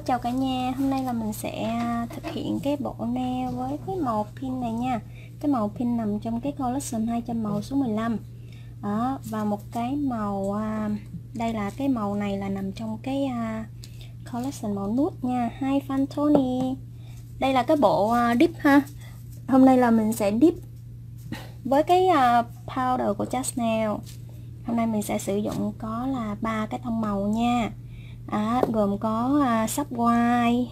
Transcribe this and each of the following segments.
Hello, chào cả nhà. Hôm nay là mình sẽ à, thực hiện cái bộ nail với cái màu pin này nha. Cái màu pin nằm trong cái collection 200 màu số 15. Đó, và một cái màu à, đây là cái màu này là nằm trong cái à, collection màu nút nha, hai Fantoni. Đây là cái bộ dip ha. Hôm nay là mình sẽ dip với cái powder của Just Nail. Hôm nay mình sẽ sử dụng có là ba cái tông màu nha à, gồm có à, sắp white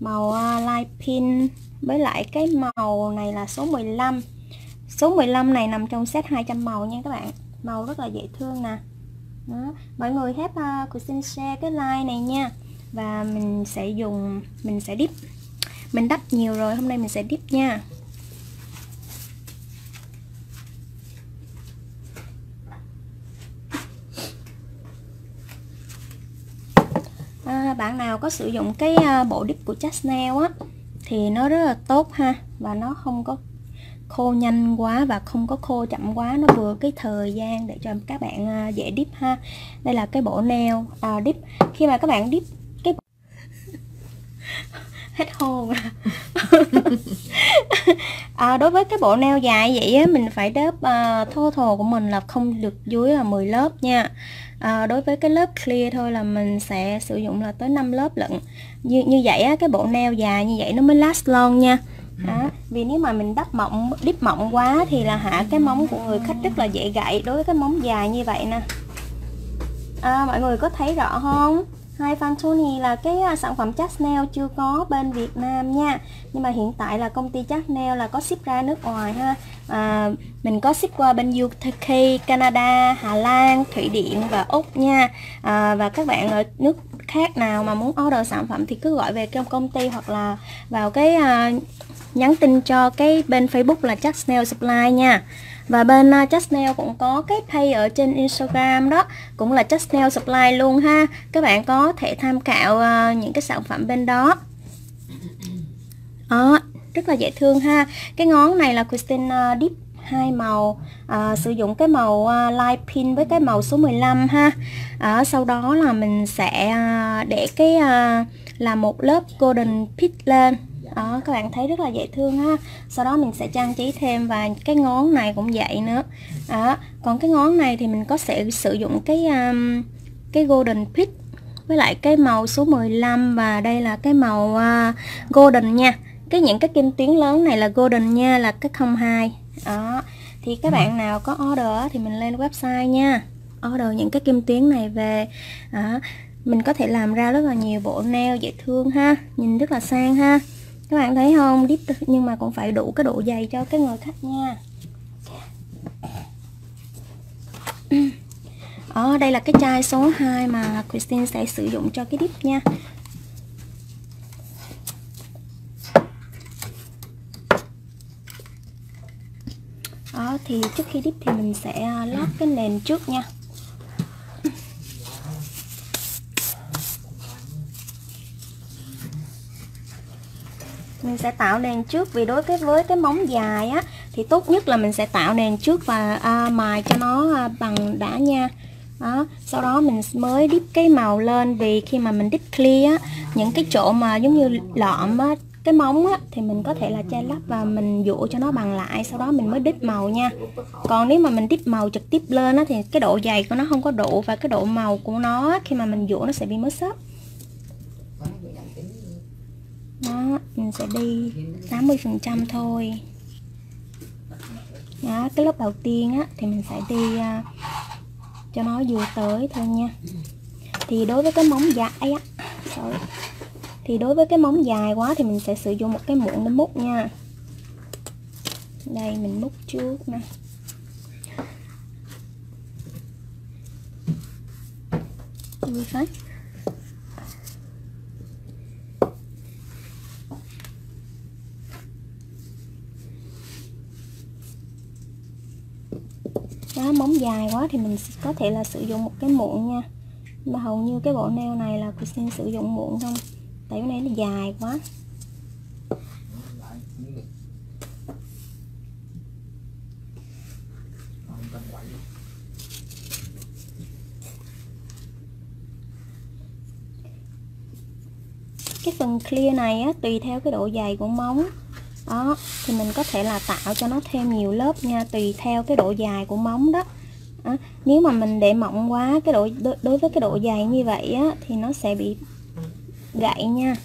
màu à, light pink với lại cái màu này là số 15 số 15 này nằm trong set 200 màu nha các bạn. Màu rất là dễ thương nè. Đó. mọi người hết uh, của xin share cái like này nha. Và mình sẽ dùng mình sẽ dip mình đắp nhiều rồi hôm nay mình sẽ dip nha à, bạn nào có sử dụng cái ờ, bộ dip của Chanel á thì nó rất là tốt ha và nó không có khô nhanh quá và không có khô chậm quá nó vừa cái thời gian để cho các bạn ờ, dễ dip ha. Đây là cái bộ nail à, dip khi mà các bạn dip cái hết hồn à, đối với cái bộ nail dài vậy á, mình phải đớp uh, thô thồ của mình là không được dưới là 10 lớp nha à, đối với cái lớp clear thôi là mình sẽ sử dụng là tới 5 lớp lận. Như, như vậy á, cái bộ nail dài như vậy nó mới last long nha. Đó. vì nếu mà mình đắp mỏng đít mỏng quá thì là hạ cái móng của người khách rất là dễ gãy đối với cái móng dài như vậy nè. À, mọi người có thấy rõ không? Hai Fantoni là cái à, sản phẩm chat nail chưa có bên Việt Nam nha. Nhưng mà hiện tại là công ty chat nail là có ship ra nước ngoài ha à, mình có ship qua bên UK, Canada, Hà Lan, Thụy Điển và Úc nha. À, và các bạn ở nước khác nào mà muốn order sản phẩm thì cứ gọi về trong công ty hoặc là vào cái à, nhắn tin cho cái bên Facebook là Just Nail Supply nha. Và bên uh, Just Nail cũng có cái page ở trên Instagram đó cũng là Just Nail Supply luôn ha. Các bạn có thể tham khảo uh, những cái sản phẩm bên đó. Đó rất là dễ thương ha. Cái ngón này là Christina à, Deep hai màu à, sử dụng cái màu à, light pink với cái màu số 15 ha. À, sau đó là mình sẽ à, để cái à, là một lớp golden pit lên. Đó các bạn thấy rất là dễ thương ha. Sau đó mình sẽ trang trí thêm và cái ngón này cũng vậy nữa. Đó còn cái ngón này thì mình có sẽ sử dụng cái um, cái golden pit với lại cái màu số 15 và đây là cái màu uh, golden nha cái những cái kim tuyến lớn này là golden nha, là cái 02 đó. Thì các bạn nào có order thì mình lên website nha. Order những cái kim tuyến này về. Đó. mình có thể làm ra rất là nhiều bộ nail dễ thương ha. Nhìn rất là sang ha. Các bạn thấy không? Deep nhưng mà cũng phải đủ cái độ dày cho cái người khách nha. Ở đây là cái chai số 2 mà Christine sẽ sử dụng cho cái dip nha. Đó thì trước khi dip thì mình sẽ à, lót cái nền trước nha. Mình sẽ tạo nền trước vì đối với với cái móng dài á thì tốt nhất là mình sẽ tạo nền trước và à, mài cho nó à, bằng đá nha. Đó sau đó mình mới dip cái màu lên vì khi mà mình dip clear á những cái chỗ mà giống như lõm á cái móng á, thì mình có thể là che lắp và mình dụ cho nó bằng lại sau đó mình mới đít màu nha. Còn nếu mà mình đít màu trực tiếp lên á, thì cái độ dày của nó không có độ và cái độ màu của nó khi mà mình dụ nó sẽ bị mất sấp đó mình sẽ đi 80 phần trăm thôi. Đó cái lớp đầu tiên á thì mình sẽ đi uh, cho nó vừa tới thôi nha. Thì đối với cái móng dài á sorry thì đối với cái móng dài quá thì mình sẽ sử dụng một cái muỗng để múc nha. Đây mình múc trước nè. Vui phết đó, móng dài quá thì mình có thể là sử dụng một cái muỗng nha. Mà hầu như cái bộ nail này là tôi xin sử dụng muỗng không? Tại cái này nó dài quá. Cái phần clear này á, tùy theo cái độ dày của móng. Đó thì mình có thể là tạo cho nó thêm nhiều lớp nha tùy theo cái độ dài của móng đó. À, nếu mà mình để mỏng quá cái độ đối với cái độ dày như vậy á thì nó sẽ bị gãy nha.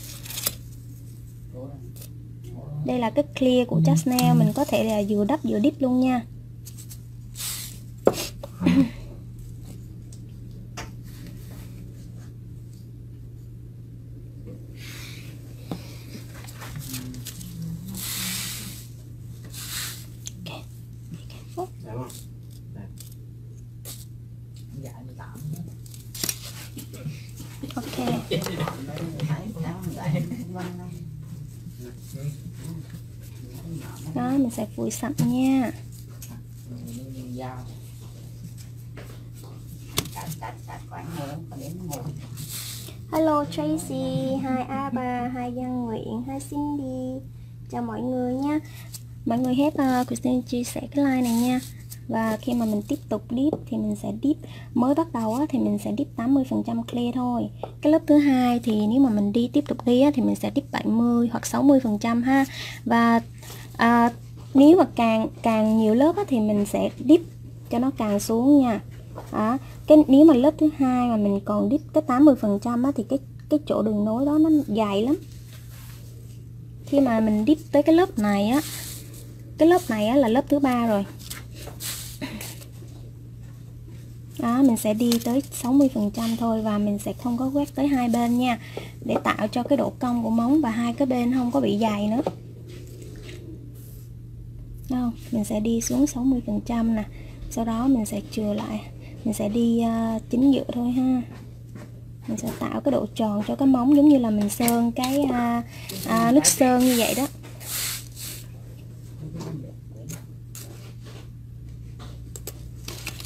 Đây là cái clear của Just Nail mình có thể là vừa đắp vừa dip luôn nha. Ok đó mình sẽ vùi sạch nha. Hello Tracy, hai Aba, hai Giang Nguyễn, hai Cindy. Chào mọi người nha. Mọi người hết uh, Christine chia sẻ cái like này nha và khi mà mình tiếp tục dip thì mình sẽ dip mới bắt đầu á, thì mình sẽ dip 80% clear thôi. Cái lớp thứ hai thì nếu mà mình đi tiếp tục đi á, thì mình sẽ dip 70 hoặc 60% ha. Và à, nếu mà càng càng nhiều lớp á, thì mình sẽ dip cho nó càng xuống nha. À, cái nếu mà lớp thứ hai mà mình còn dip cái 80% á, thì cái cái chỗ đường nối đó nó dài lắm. Khi mà mình dip tới cái lớp này á cái lớp này á, là lớp thứ ba rồi. Đó mình sẽ đi tới 60 phần trăm thôi và mình sẽ không có quét tới hai bên nha. Để tạo cho cái độ cong của móng và hai cái bên không có bị dày nữa. Không mình sẽ đi xuống 60 phần trăm nè. Sau đó mình sẽ chừa lại. Mình sẽ đi uh, chính giữa thôi ha. Mình sẽ tạo cái độ tròn cho cái móng giống như là mình sơn cái uh, uh, nước sơn như vậy đó.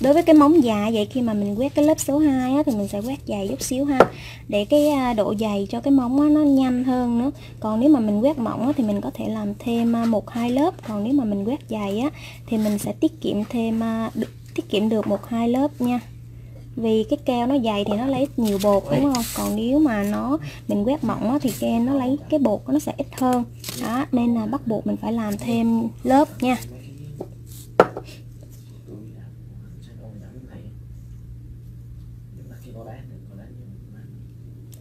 Đối với cái móng dài vậy khi mà mình quét cái lớp số 2 á, thì mình sẽ quét dày chút xíu ha. Để cái à, độ dày cho cái móng á, nó nhanh hơn nữa. Còn nếu mà mình quét mỏng á, thì mình có thể làm thêm à, một hai lớp. Còn nếu mà mình quét dày á thì mình sẽ tiết kiệm thêm à, tiết kiệm được một hai lớp nha. Vì cái keo nó dày thì nó lấy nhiều bột đúng không? Còn nếu mà nó mình quét mỏng á, thì keo nó lấy cái bột nó sẽ ít hơn. Đó nên là bắt buộc mình phải làm thêm lớp nha.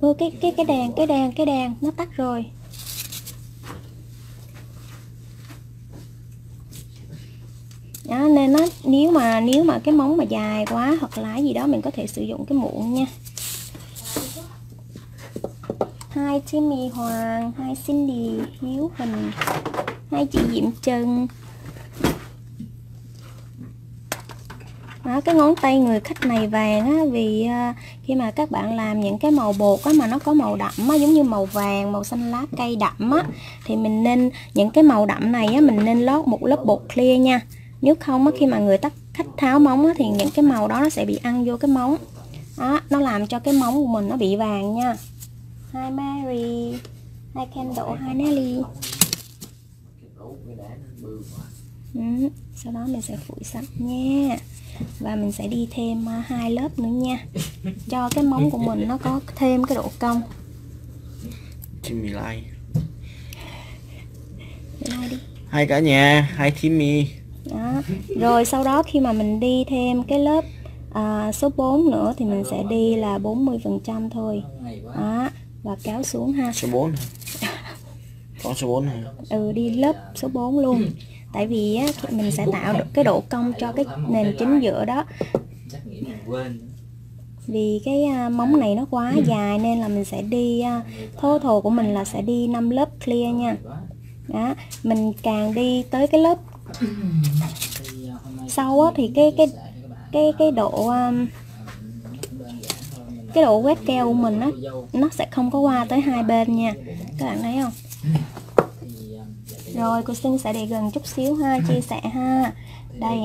Ôi, cái cái cái đèn cái đèn cái đèn nó tắt rồi. Đó nên nó nếu mà nếu mà cái móng mà dài quá hoặc lá gì đó mình có thể sử dụng cái muỗng nha. Hai Timmy Hoàng hai Cindy Hiếu Hình hai chị Diệm Trần. Đó, cái ngón tay người khách này vàng á, vì uh, khi mà các bạn làm những cái màu bột á, mà nó có màu đậm á, giống như màu vàng màu xanh lá cây đậm á, thì mình nên những cái màu đậm này á, mình nên lót một lớp bột clear nha. Nếu không á, khi mà người tắt khách tháo móng á, thì những cái màu đó nó sẽ bị ăn vô cái móng. Đó, nó làm cho cái móng của mình nó bị vàng nha. Hai Mary hai Kendall hai Nelly. Ừ, sau đó mình sẽ phủi sạch nha. Và mình sẽ đi thêm à, hai lớp nữa nha. Cho cái móng của mình nó có thêm cái độ cong. Timmy like like đi. Hai cả nhà hai Timmy. Đó. rồi sau đó khi mà mình đi thêm cái lớp à, số 4 nữa thì mình sẽ đi là 40 phần trăm thôi. Đó. Và kéo xuống ha. Số 4 có số 4 hả? Ừ đi lớp số 4 luôn tại vì á, mình sẽ tạo được cái độ cong cho cái nền chính giữa đó. Vì cái uh, móng này nó quá dài nên là mình sẽ đi uh, thô thồ của mình là sẽ đi 5 lớp clear nha. Đó mình càng đi tới cái lớp sau á, thì cái cái cái cái độ um, cái độ quét keo của mình nó nó sẽ không có qua tới hai bên nha. Các bạn thấy không rồi cô xin sẽ đi gần chút xíu ha chia sẻ ha. Đây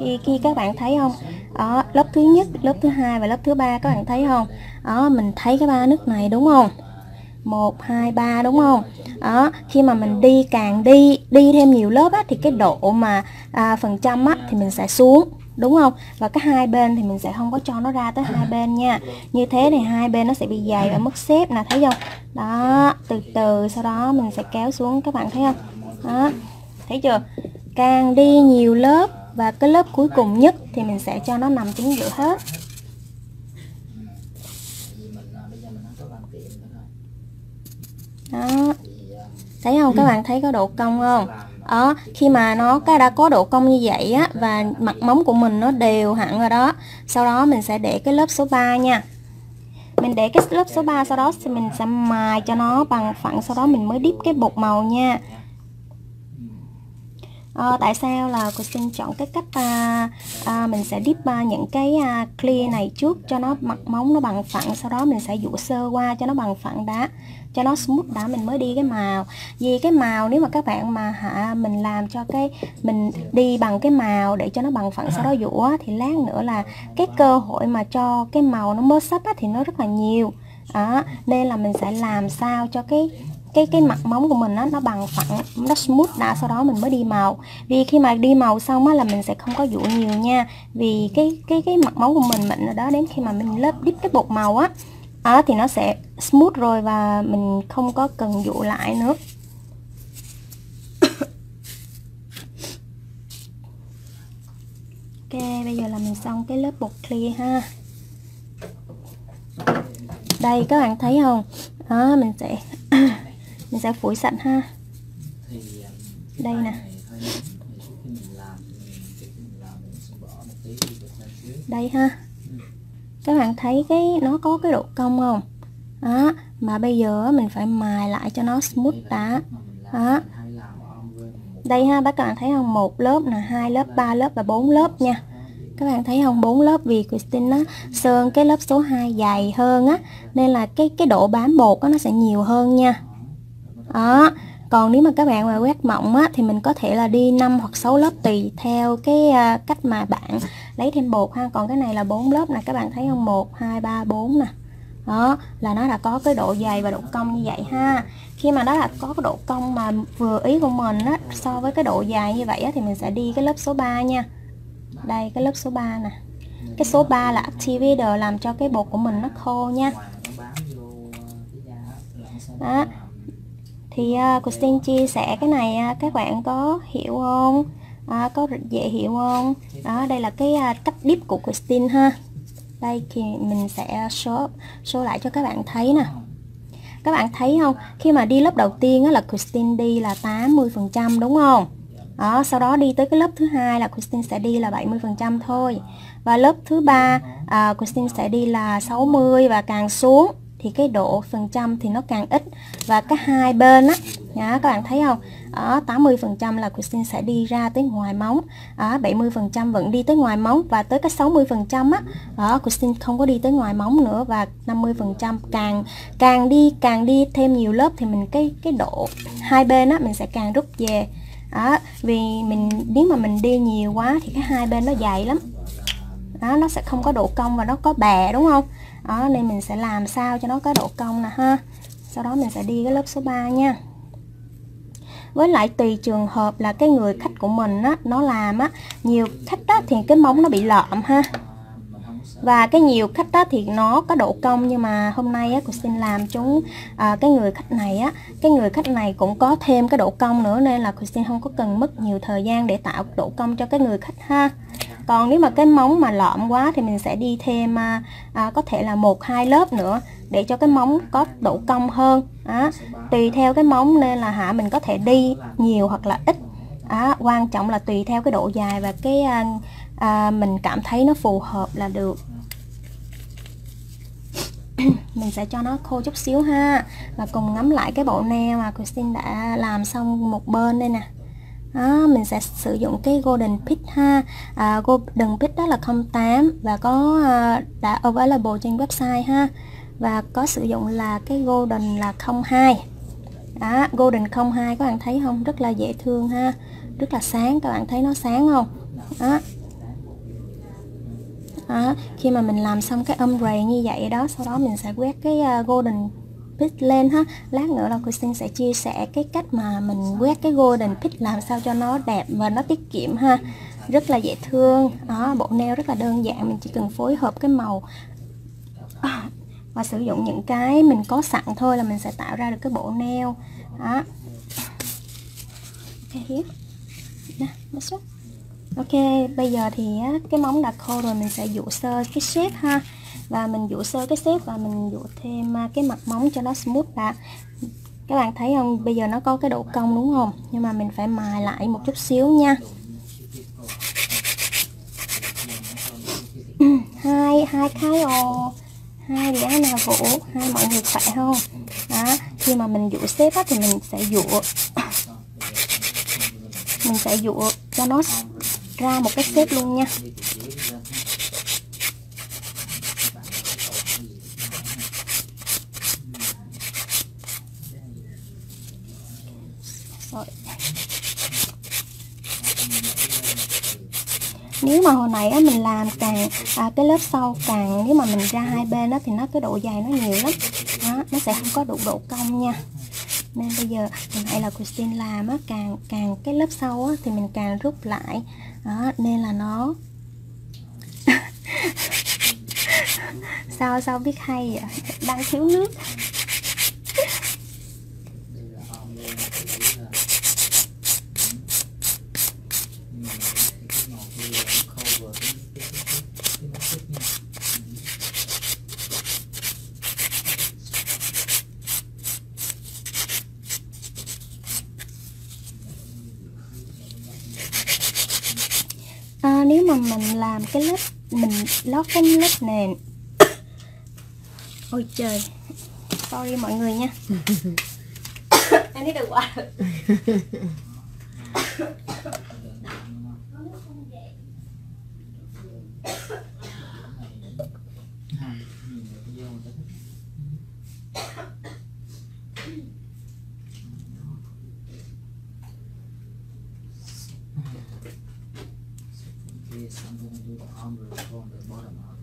khi khi các bạn thấy không? Ở lớp thứ nhất lớp thứ hai và lớp thứ ba các bạn thấy không? Đó mình thấy cái ba nước này đúng không? Một hai ba đúng không? Đó khi mà mình đi càng đi đi thêm nhiều lớp á, thì cái độ mà à, phần trăm á, thì mình sẽ xuống đúng không? Và cái hai bên thì mình sẽ không có cho nó ra tới hai bên nha. Như thế này hai bên nó sẽ bị dày và mất xếp nè, thấy không? Đó, từ từ sau đó mình sẽ kéo xuống, các bạn thấy không? Đó, thấy chưa? Càng đi nhiều lớp và cái lớp cuối cùng nhất thì mình sẽ cho nó nằm chính giữa hết. Đó, thấy không? Các bạn thấy có độ cong không? Đó khi mà nó cái đã có độ cong như vậy á và mặt móng của mình nó đều hẳn rồi đó sau đó mình sẽ để cái lớp số 3 nha. Mình để cái lớp số 3 sau đó mình sẽ mài cho nó bằng phẳng sau đó mình mới dip cái bột màu nha. À, tại sao là cô xin chọn cái cách à, à, mình sẽ dip à, những cái à, clear này trước cho nó mặt móng nó bằng phẳng sau đó mình sẽ dụ sơ qua cho nó bằng phẳng đã cho nó smooth đã mình mới đi cái màu. Vì cái màu nếu mà các bạn mà hạ mình làm cho cái mình đi bằng cái màu để cho nó bằng phẳng sau đó dũa thì lát nữa là cái cơ hội mà cho cái màu nó mơ sấp thì nó rất là nhiều. Đó, nên là mình sẽ làm sao cho cái cái cái mặt móng của mình á nó bằng phẳng nó smooth đã sau đó mình mới đi màu. Vì khi mà đi màu xong á là mình sẽ không có dụ nhiều nha. Vì cái cái cái mặt móng của mình mịn rồi đó đến khi mà mình lớp dip cái bột màu á đó thì nó sẽ smooth rồi và mình không có cần dụ lại nữa. Ok bây giờ là mình xong cái lớp bột clear ha. Đây các bạn thấy không? Đó mình sẽ mình sẽ phủi sạch ha. Đây nè. đây ha các bạn thấy cái nó có cái độ cong không? Đó mà bây giờ mình phải mài lại cho nó smooth đã. Đó. Đây ha các bạn thấy không? Một lớp là hai lớp ba lớp và bốn lớp nha. Các bạn thấy không? Bốn lớp vì Christine nó sơn cái lớp số 2 dày hơn á nên là cái cái độ bám bột đó, nó sẽ nhiều hơn nha. Đó. Còn nếu mà các bạn mà quét mỏng á, thì mình có thể là đi 5 hoặc 6 lớp tùy theo cái à, cách mà bạn lấy thêm bột ha. Còn cái này là bốn lớp nè các bạn thấy không? 1 2 3 4 nè. Đó là nó đã có cái độ dày và độ cong như vậy ha. Khi mà nó là có cái độ cong mà vừa ý của mình á so với cái độ dài như vậy á, thì mình sẽ đi cái lớp số 3 nha. Đây cái lớp số 3 nè. Cái số 3 là activator làm cho cái bột của mình nó khô nha. Đó. Thì uh, Christine chia sẻ cái này uh, các bạn có hiểu không? À, có dễ hiểu không? Đó đây là cái à, cách dip của Christine ha. Đây thì mình sẽ số số lại cho các bạn thấy nè. Các bạn thấy không? Khi mà đi lớp đầu tiên là Christine đi là 80 phần trăm đúng không? Đó sau đó đi tới cái lớp thứ hai là Christine sẽ đi là 70 phần trăm thôi. Và lớp thứ ba à, Christine sẽ đi là 60 và càng xuống thì cái độ phần trăm thì nó càng ít. Và cái hai bên á nhá, các bạn thấy không? Ờ, ở 80 phần trăm là Christine sẽ đi ra tới ngoài móng. Ờ, ở 70 phần trăm vẫn đi tới ngoài móng và tới cái 60 phần trăm á ở Christine không có đi tới ngoài móng nữa và 50 phần trăm càng càng đi càng đi thêm nhiều lớp thì mình cái cái độ hai bên á mình sẽ càng rút về. Đó, vì mình nếu mà mình đi nhiều quá thì cái hai bên nó dày lắm. Đó, nó sẽ không có độ cong và nó có bè đúng không? Đó nên mình sẽ làm sao cho nó có độ cong nè ha. Sau đó mình sẽ đi cái lớp số 3 nha với lại tùy trường hợp là cái người khách của mình á nó làm á nhiều khách á thì cái móng nó bị lợm ha. Và cái nhiều khách đó thì nó có độ cong nhưng mà hôm nay á, cô xin làm chúng à, cái người khách này á cái người khách này cũng có thêm cái độ cong nữa nên là cô xin không có cần mất nhiều thời gian để tạo độ cong cho cái người khách ha. Còn nếu mà cái móng mà lõm quá thì mình sẽ đi thêm à, à, có thể là một hai lớp nữa để cho cái móng có độ cong hơn. Đó. tùy theo cái móng nên là hả mình có thể đi nhiều hoặc là ít. Đó. quan trọng là tùy theo cái độ dài và cái à, à, mình cảm thấy nó phù hợp là được. Mình sẽ cho nó khô chút xíu ha. Và cùng ngắm lại cái bộ nail mà Christine đã làm xong một bên đây nè. Đó, mình sẽ sử dụng cái golden pit ha. À, golden pit đó là 08 và có à, đã available trên website ha và có sử dụng là cái golden là 02 đó, golden 02 các bạn thấy không? Rất là dễ thương ha. Rất là sáng các bạn thấy nó sáng không? Đó. Đó, khi mà mình làm xong cái ombre như vậy đó sau đó mình sẽ quét cái uh, golden pit lên ha. Lát nữa là sinh sẽ chia sẻ cái cách mà mình quét cái golden pit làm sao cho nó đẹp và nó tiết kiệm ha. Rất là dễ thương. Đó bộ nail rất là đơn giản mình chỉ cần phối hợp cái màu và sử dụng những cái mình có sẵn thôi là mình sẽ tạo ra được cái bộ neo đó. Ok here nè ok, bây giờ thì cái móng đã khô rồi mình sẽ dụ sơ cái shape ha. Và mình dụ sơ cái shape và mình dụ thêm à, cái mặt móng cho nó smooth đã. Các bạn thấy không? Bây giờ nó có cái độ cong đúng không? Nhưng mà mình phải mài lại một chút xíu nha. Hai hai cái ồ hai đĩa nào vũ. Hai mọi người khỏe không? Đó khi mà mình dụ xếp á, thì mình sẽ dụ mình sẽ dụ cho nó ra một cái xếp luôn nha Rồi nếu mà hồi nãy á, mình làm càng à, cái lớp sau càng nếu mà mình ra hai bên đó thì nó cái độ dày nó nhiều lắm. Đó, nó sẽ không có đủ độ cong nha. Nên bây giờ hồi nãy là Christine làm á, càng càng cái lớp sau á, thì mình càng rút lại. Đó, nên là nó sao sao biết hay vậy? Đang thiếu nước à, nếu mà mình làm cái lớp mình lót cái lớp nền. Ôi trời. Sorry mọi người nha. Anh ấy được quá Yes, I'm gonna do the umbrella from the bottom up.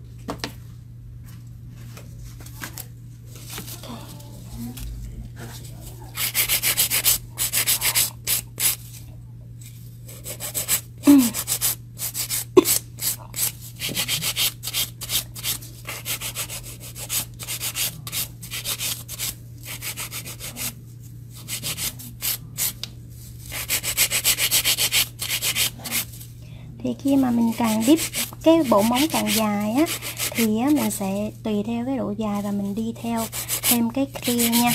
thì khi mà mình càng đít cái bộ móng càng dài á thì á, mình sẽ tùy theo cái độ dài và mình đi theo thêm cái clear nha.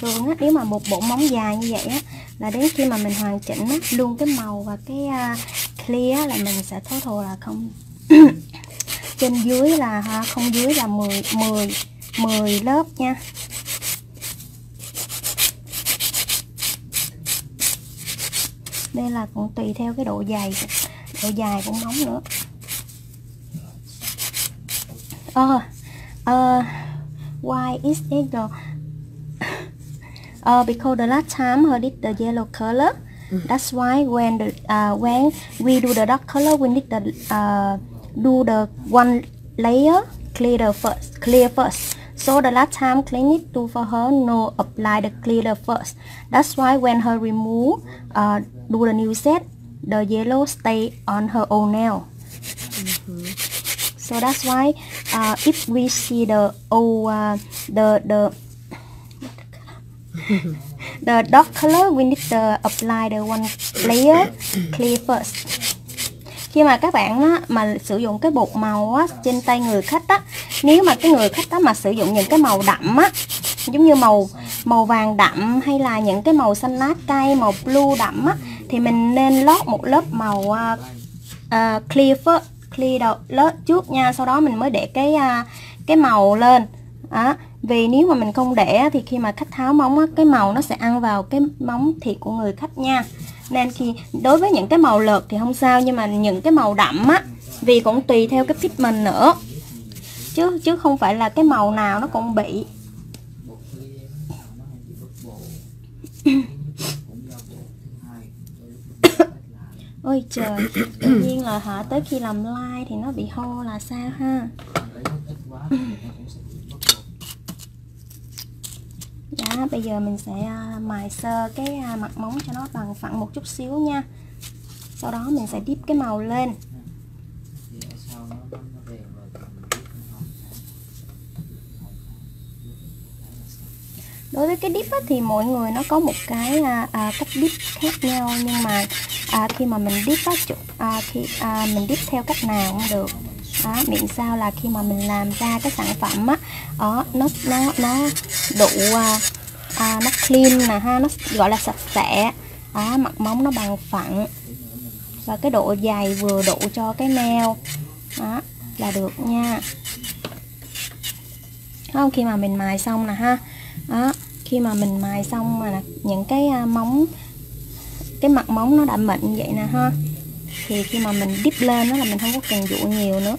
Thường á nếu mà một bộ móng dài như vậy á là đến khi mà mình hoàn chỉnh á luôn cái màu và cái uh, clear á, là mình sẽ thối thồ là không trên dưới là ha, không dưới là 10 10 10 lớp nha. Đây là cũng tùy theo cái độ dày độ dài của móng nữa. Ờ uh, why is it the uh, because the last time her did the yellow color. That's why when the uh, when we do the dark color we need the uh, do the one layer clear the first clear first. So the last time clean it to for her no apply the clear first. That's why when her remove uh, Buddha new set the yellow stay on her own nail so that's why uh, if we see the old uh, the the the dark color we need to apply the one layer clear first. Khi mà các bạn á, mà sử dụng cái bột màu á, trên tay người khách á nếu mà cái người khách á, mà sử dụng những cái màu đậm á giống như màu màu vàng đậm hay là những cái màu xanh lá cây màu blue đậm á thì mình nên lót một lớp màu uh, uh, clear first clear đầu lớp trước nha sau đó mình mới để cái uh, cái màu lên. Đó. vì nếu mà mình không để thì khi mà khách tháo móng á, cái màu nó sẽ ăn vào cái móng thịt của người khách nha. Nên khi đối với những cái màu lợt thì không sao nhưng mà những cái màu đậm á vì cũng tùy theo cái pigment nữa. Chứ chứ không phải là cái màu nào nó cũng bị Bộ clear nó nó hay bị bức bộ cũng do bộ thứ hai đôi lúc mình cách làm ôi trời, tự nhiên là hả? Tới khi làm like thì nó bị ho là sao ha? Dạ bây giờ mình sẽ à, mài sơ cái à, mặt móng cho nó bằng phẳng một chút xíu nha. Sau đó mình sẽ tiếp cái màu lên thì ở sau nó nó nó đều rồi thì mình biết nó không đối với cái dip á, thì mỗi người nó có một cái à, à, cách dip khác nhau. Nhưng mà à, khi mà mình dip á, chủ, à, khi à, mình dip theo cách nào cũng được. Đó, miễn sao là khi mà mình làm ra cái sản phẩm á đó, nó nó nó đủ à, à, nó clean nè ha nó gọi là sạch sẽ. Đó, mặt móng nó bằng phẳng. Và cái độ dày vừa đủ cho cái nail đó là được nha. Không khi mà mình mài xong nè ha. Đó khi mà mình mài xong mà những cái à, móng cái mặt móng nó đã mịn vậy nè ha thì khi mà mình dip lên đó là mình không có cần dụ nhiều nữa.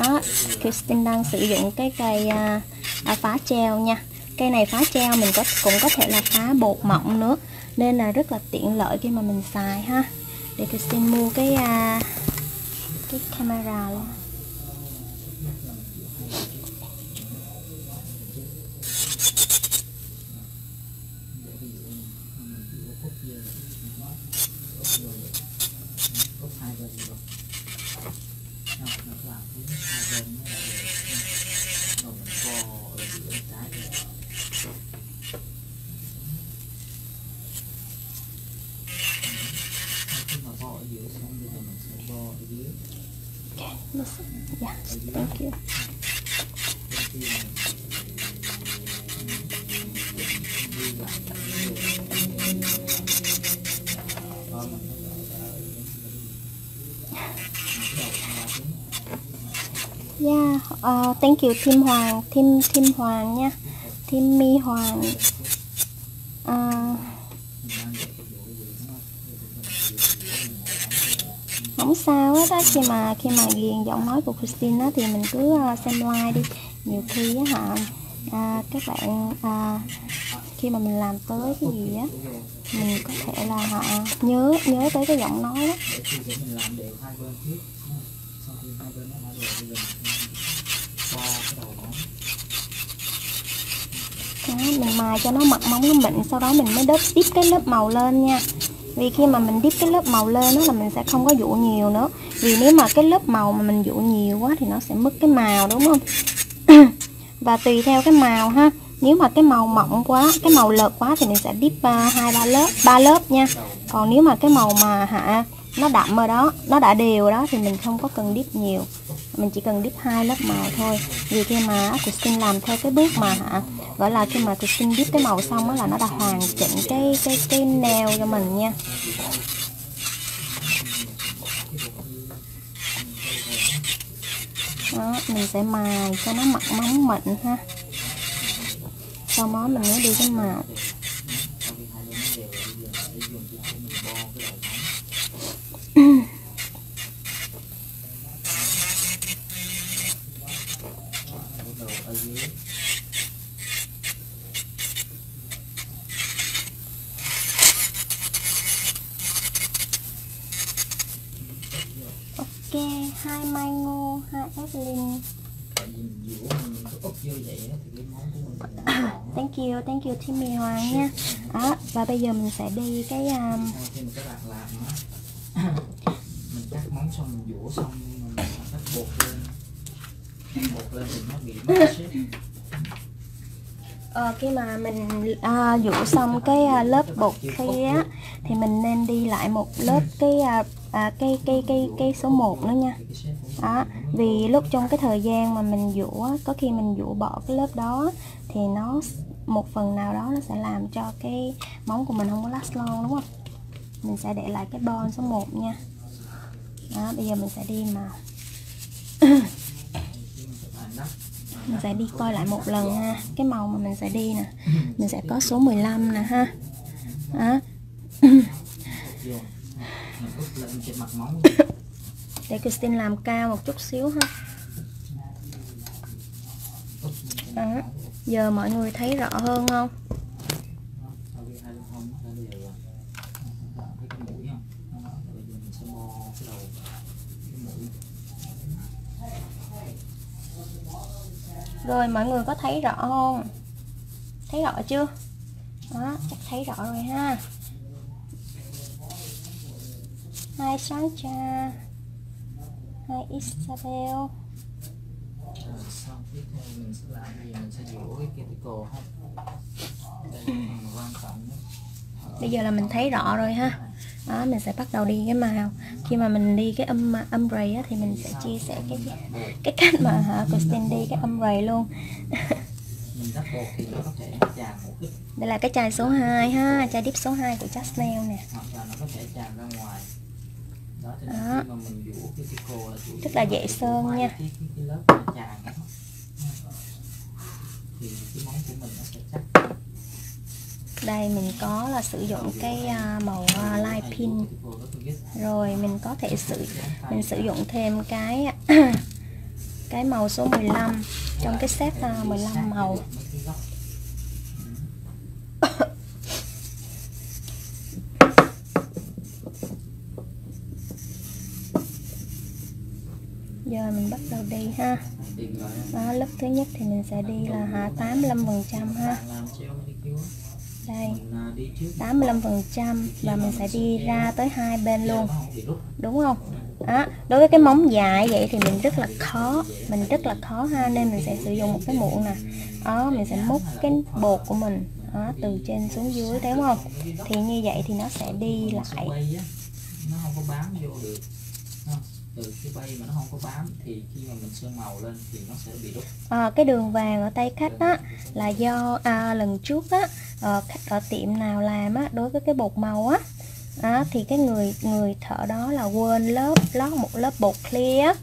Đó Christine đang sử dụng cái cây à, à phá treo nha cây này phá treo mình có cũng có thể là phá bột mỏng nữa. Nên là rất là tiện lợi khi mà mình xài ha. Để tôi xin mua cái uh, cái camera luôn Cúc hai bên rồi Không, nó làm cứ hai bên nó là được Rồi mình co ở giữa trái rồi Khi mà bo ở giữa xong bây giờ mình sẽ bo ở dưới dạ thank you Bên kia mình đi lại lại Đó, mình Yeah, uh, thank you Tim Hoàng, Tim Tim Hoàng nha, Tim Mi Hoàng. à, không sao hết á khi mà khi mà ghiền giọng nói của Christine á thì mình cứ à, xem like đi. Nhiều khi á hả à, các bạn à, khi mà mình làm tới cái gì á mình có thể là họ nhớ nhớ tới cái giọng nói đó. để khi để mình làm đều hai bên trước nha. sau khi hai bên nó đã đều bây giờ mình bo cái đầu nó mình mài cho nó mặt móng nó mịn, sau đó mình mới đớp tiếp cái lớp màu lên nha. Vì khi mà mình đít cái lớp màu lên đó là mình sẽ không có dụ nhiều nữa. Vì nếu mà cái lớp màu mà mình dụ nhiều quá thì nó sẽ mất cái màu, đúng không? Và tùy theo cái màu ha. Nếu mà cái màu mỏng quá, cái màu lợt quá thì mình sẽ dip à, hai, ba lớp ba lớp nha. Còn nếu mà cái màu mà hả nó đậm ở đó, nó đã đều đó thì mình không có cần dip nhiều mình chỉ cần dip hai lớp màu thôi. Vì khi mà Christine làm theo cái bước mà hả? Gọi là khi mà Christine dip cái màu xong á là nó đã hoàn chỉnh cái cái cái nail cho mình nha. Đó, mình sẽ mài cho nó mặt móng mịn ha. Sau đó mình mới đi cái màu sau khi hai bên nó đều rồi bây giờ để dùng cái để mình bo cái đầu móng bắt đầu ở dưới ok hai mai ngô hai Evelyn tại vì mình dũa mình có úp vô vậy á, thì cái hai mai ngô hai ép linh. Thank you thank you Timmy Hoàng nha. Đó và bây giờ mình sẽ đi cái um, mình cắt móng xong mình dũa xong mình cắt bột lên bột lên thì nó bị mất shape Ờ, khi mà mình ờ, à, dụ xong cái à, lớp bột khi á thì mình nên đi lại một lớp cái à, à, cây cây cây cây số 1 nữa nha. Đó vì lúc trong cái thời gian mà mình dụ á, có khi mình dụ bỏ cái lớp đó thì nó một phần nào đó nó sẽ làm cho cái móng của mình không có last long đúng không? Mình sẽ để lại cái bon số 1 nha. Đó bây giờ mình sẽ đi mà. Mình sẽ đi coi lại một lần ha. Cái màu mà mình sẽ đi nè. Mình sẽ có số 15 nè ha. Đó. úp lên trên mặt móng để Christine làm cao một chút xíu ha. Đó. giờ mọi người thấy rõ hơn không? Rồi rồi, mọi người có thấy rõ không? Thấy rõ chưa? Đó, chắc thấy rõ rồi ha hai sáng cha hai Isabel. Xong tiếp theo mình sẽ làm gì mình sẽ duỗi cái cuticle ha đây là phần quan trọng nhất bây giờ là mình thấy rõ rồi ha. Đó mình sẽ bắt đầu đi cái màu. Khi mà mình đi cái âm âm rầy á, thì mình sẽ chia sẻ cái cái cách mà hả Christine đi cái âm rầy luôn. Mình đắp bột thì nó có thể tràn một ít đây là cái chai số 2 ha chai dip số 2 của Just Nail nè đó Rất là dễ sơn nha. đây mình có là sử dụng cái à, màu à, light pink. rồi mình có thể sử mình sử dụng thêm cái cái màu số 15 trong cái set à, 15 màu giờ mình bắt đầu đi ha. Đó, lớp thứ nhất thì mình sẽ đi là hạ 85 phần trăm ha. Đây 85 phần trăm và mình sẽ đi ra tới hai bên luôn. Đúng không? Đó đối với cái móng dài vậy thì mình rất là khó mình rất là khó ha nên mình sẽ sử dụng một cái muỗng nè. Đó mình sẽ múc cái bột của mình đó, từ trên xuống dưới thấy không? Thì như vậy thì nó sẽ đi lại. nó không có bám vô được từ cái bay mà nó không có bám thì khi mà mình sơn màu lên thì nó sẽ bị đúc à, ờ, cái đường vàng ở tay khách á là do à, lần trước á à, khách ở tiệm nào làm á đối với cái bột màu á À, thì cái người người thợ đó là quên lớp lót một lớp bột clear á.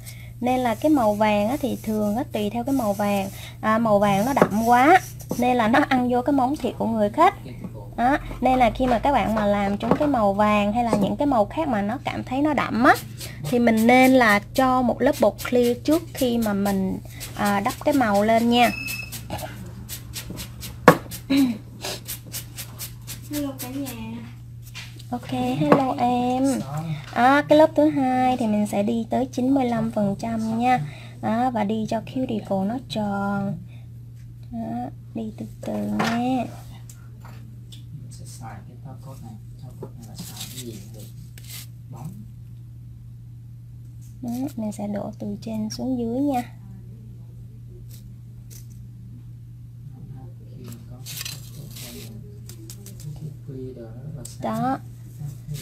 Nên là cái màu vàng á, thì thường á, tùy theo cái màu vàng à, màu vàng nó đậm quá nên là nó ăn vô cái móng thịt của người khách. Cái đó, nên là khi mà các bạn mà làm chúng cái màu vàng hay là những cái màu khác mà nó cảm thấy nó đậm á thì mình nên là cho một lớp bột clear trước khi mà mình à, đắp cái màu lên nha. Hello cả nhà. Ok hello em. À, cái lớp thứ hai thì mình sẽ đi tới 95 phần trăm nha. Đó, và đi cho cuticle nó tròn. Đó, đi từ từ nha mình sẽ xài cái top coat này top coat này là xài cái gì được bóng đó, mình sẽ đổ từ trên xuống dưới nha. Đó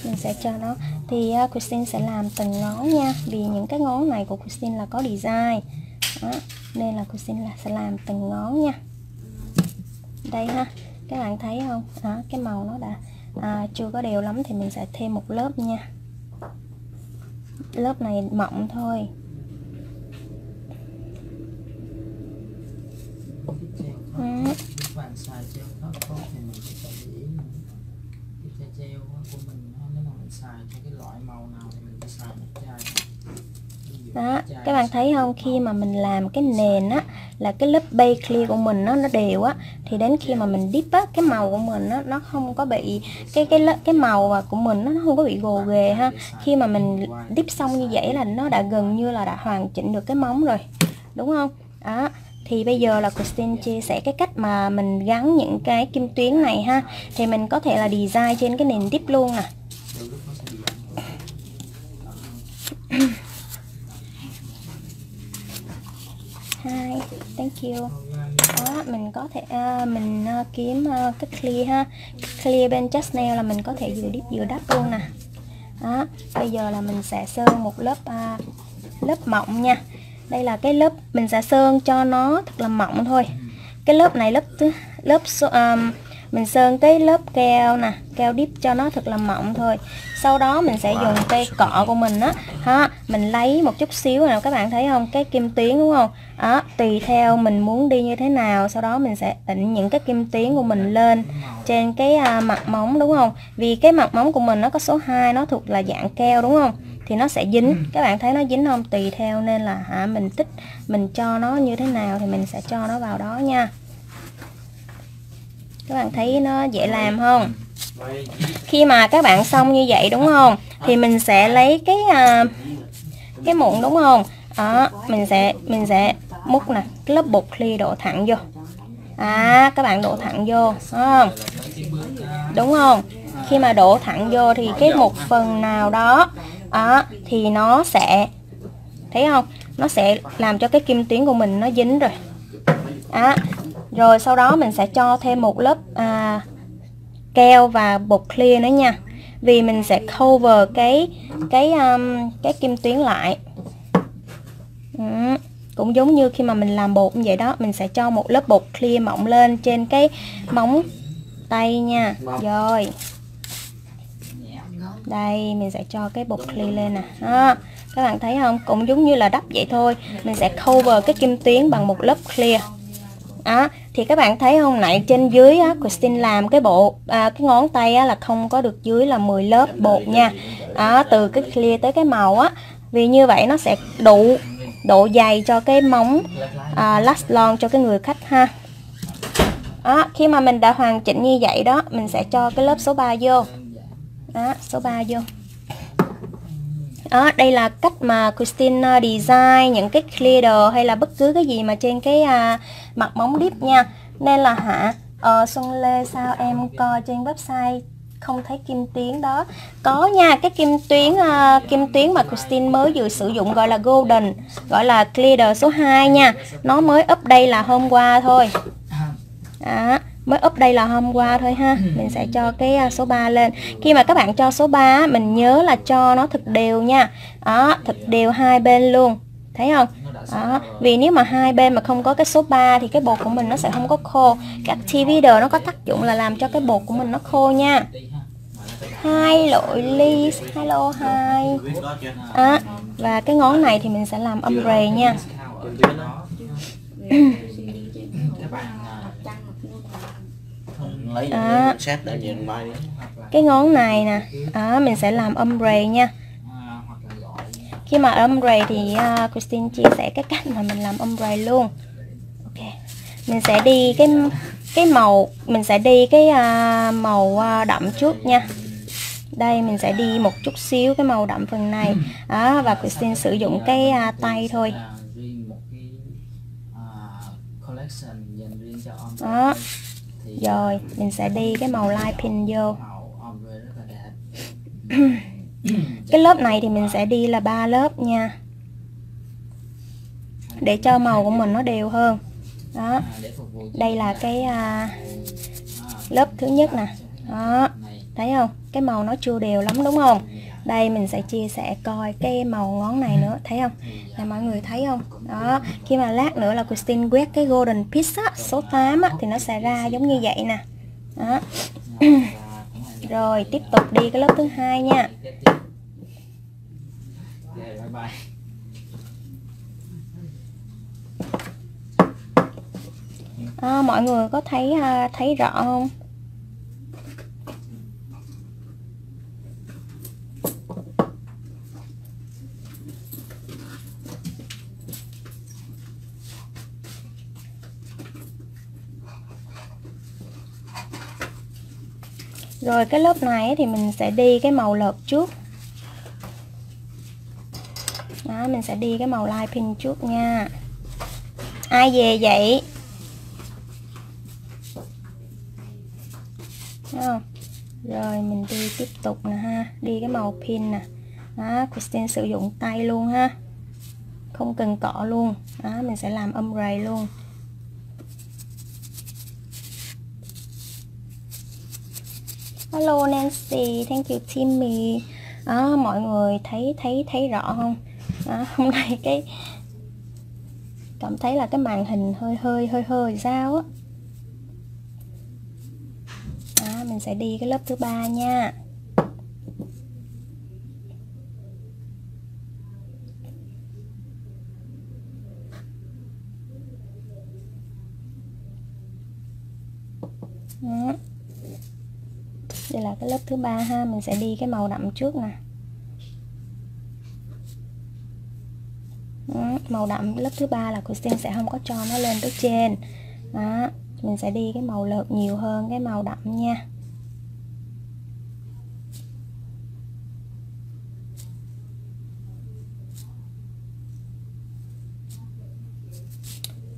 mình sẽ cho nó. Thì uh, Christine sẽ làm từng ngón nha vì những cái ngón này của Christine là có design. Đó, nên là Christine là sẽ làm từng ngón nha. Đây ha các bạn thấy không? Đó, cái màu nó đã à, chưa có đều lắm thì mình sẽ thêm một lớp nha lớp này mỏng thôi. Đó chai các bạn thấy không? Khi mà mình làm cái nền á là cái lớp base clear của mình nó nó đều á. Thì đến khi mà mình dip á cái màu của mình á nó không có bị cái cái lớp cái màu và của mình nó không có bị gồ ghề ha. Khi mà mình dip xong như vậy là nó đã gần như là đã hoàn chỉnh được cái móng rồi đúng không? Đó thì bây giờ là Christine chia sẻ cái cách mà mình gắn những cái kim tuyến này ha. Thì mình có thể là design trên cái nền dip luôn nè đôi lúc nó sẽ bị ảnh Hi, thank you. Đó mình có thể uh, mình uh, kiếm uh, cái clear ha. Cái clear bên just nail là mình có thể vừa dip vừa đắp luôn nè. Đó bây giờ là mình sẽ sơn một lớp uh, lớp mỏng nha. Đây là cái lớp mình sẽ sơn cho nó thật là mỏng thôi. Cái lớp này lớp thứ lớp um, mình sơn cái lớp keo nè keo dip cho nó thật là mỏng thôi. Sau đó mình sẽ dùng cây cọ của mình á. Ha mình lấy một chút xíu nào các bạn thấy không? Cái kim tuyến đúng không? Đó tùy theo mình muốn đi như thế nào. Sau đó mình sẽ ịnh những cái kim tuyến của mình lên trên cái à, mặt móng đúng không? Vì cái mặt móng của mình nó có số 2 nó thuộc là dạng keo đúng không? Thì nó sẽ dính. Các bạn thấy nó dính không? Tùy theo nên là hả mình thích mình cho nó như thế nào thì mình sẽ cho nó vào đó nha các bạn thấy nó dễ làm không? Khi mà các bạn xong như vậy đúng không? Thì mình sẽ lấy cái à, cái muỗng đúng không? Đó mình sẽ mình sẽ múc nè cái lớp bột ly đổ thẳng vô. À các bạn đổ thẳng vô đúng không? Đúng không? Khi mà đổ thẳng vô thì cái một phần nào đó đó thì nó sẽ thấy không? Nó sẽ làm cho cái kim tuyến của mình nó dính rồi. Đó rồi sau đó mình sẽ cho thêm một lớp à, keo và bột clear nữa nha. Vì mình sẽ cover cái cái um, cái kim tuyến lại. Ừ. cũng giống như khi mà mình làm bột như vậy đó. Mình sẽ cho một lớp bột clear mỏng lên trên cái móng tay nha. Rồi. Đây mình sẽ cho cái bột clear lên nè. À các bạn thấy không? Cũng giống như là đắp vậy thôi. Mình sẽ cover cái kim tuyến bằng một lớp clear. Đó thì các bạn thấy không? Nãy trên dưới á Christine làm cái bộ à, cái ngón tay á, là không có được dưới là 10 lớp bột nha. đó, từ cái clear tới cái màu á. Vì như vậy nó sẽ đủ độ dày cho cái móng à, last long cho cái người khách ha. Đó, khi mà mình đã hoàn chỉnh như vậy đó mình sẽ cho cái lớp số 3 vô. Đó, số 3 vô đó, đây là cách mà Christine à, design những cái clear hay là bất cứ cái gì mà trên cái à, mặt móng đít nha. Nên là hả ờ, Xuân Lê sao em coi trên website không thấy kim tuyến đó? Có nha cái kim tuyến uh, kim tuyến mà Christine mới vừa sử dụng gọi là golden gọi là clear số 2 nha. Nó mới up đây là hôm qua thôi. Đó mới up đây là hôm qua thôi ha. Mình sẽ cho cái à, số 3 lên. Khi mà các bạn cho số 3 mình nhớ là cho nó thật đều nha. Đó thật đều hai bên luôn. Thấy không? Đó. vì nếu mà hai bên mà không có cái số 3 thì cái bột của mình nó sẽ không có khô. Cái activator nó có tác dụng là làm cho cái bột của mình nó khô nha. Hai lội ly hello hai à, và cái ngón này thì mình sẽ làm ombre nha lấy À. xét để nhìn mai đi cái ngón này nè. À, mình sẽ làm ombre nha. Khi mà ombre thì uh, Christine chia sẻ cái cách mà mình làm ombre luôn. Ok. Mình sẽ đi cái cái màu mình sẽ đi cái uh, màu uh, đậm trước nha. Đây mình sẽ đi một chút xíu cái màu đậm phần này. Đó, và Christine sử dụng cái uh, tay thôi. Riêng một cái collection dành riêng cho on Đó. Rồi mình sẽ đi cái màu light pink vô. Cái lớp này thì mình sẽ đi là ba lớp nha. Để cho màu của mình nó đều hơn. Đó. Đây là cái à, lớp thứ nhất nè. Đó. Thấy không? Cái màu nó chưa đều lắm đúng không đây mình sẽ chia sẻ coi cái màu ngón này nữa thấy không? Là mọi người thấy không? Đó khi mà lát nữa là Christine quét cái golden pizza số 8 á, thì nó sẽ ra giống như vậy nè. Đó. Rồi tiếp tục đi cái lớp thứ hai nha. À, mọi người có thấy à, thấy rõ không Rồi cái lớp này thì mình sẽ đi cái màu lợp trước. Đó, mình sẽ đi cái màu light pink trước nha. Ai về vậy? Không? Rồi mình đi tiếp tục nè ha. Đi cái màu pin nè. Đó, Christine sử dụng tay luôn ha. Không cần cọ luôn. Đó, mình sẽ làm âm rầy luôn. Hello Nancy, thank you Timmy. Đó, mọi người thấy thấy thấy rõ không? Đó, à, hôm nay cái cảm thấy là cái màn hình hơi hơi hơi hơi sao á. Đó, mình sẽ đi cái lớp thứ ba nha. Đó đây là cái lớp thứ ba ha mình sẽ đi cái màu đậm trước nè. Đó, màu đậm lớp thứ ba là Christine sẽ không có cho nó lên tới trên. Đó mình sẽ đi cái màu lợt nhiều hơn cái màu đậm nha.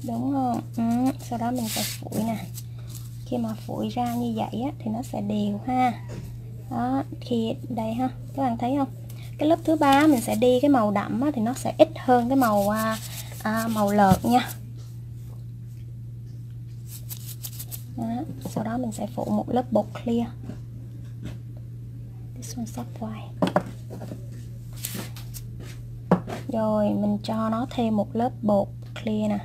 Đúng không? Ừ. sau đó mình sẽ phủi nè khi mà phủi ra như vậy á, thì nó sẽ đều ha. Đó khi đây ha các bạn thấy không? Cái lớp thứ ba mình sẽ đi cái màu đậm á, thì nó sẽ ít hơn cái màu à, à, màu lợt nha. Đó. sau đó mình sẽ phủ một lớp bột clear. This one soft white. Rồi mình cho nó thêm một lớp bột clear nè.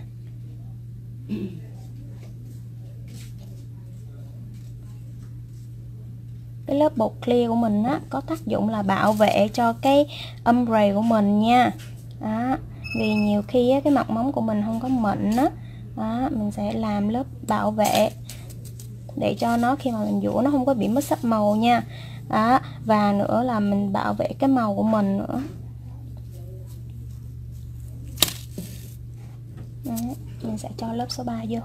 Cái lớp bột clear của mình á có tác dụng là bảo vệ cho cái âm rầy của mình nha đó. vì nhiều khi á, cái mặt móng của mình không có mịn á đó, mình sẽ làm lớp bảo vệ để cho nó khi mà mình dũa nó không có bị mất sắc màu nha đó. và nữa là mình bảo vệ cái màu của mình nữa đó. mình sẽ cho lớp số 3 vô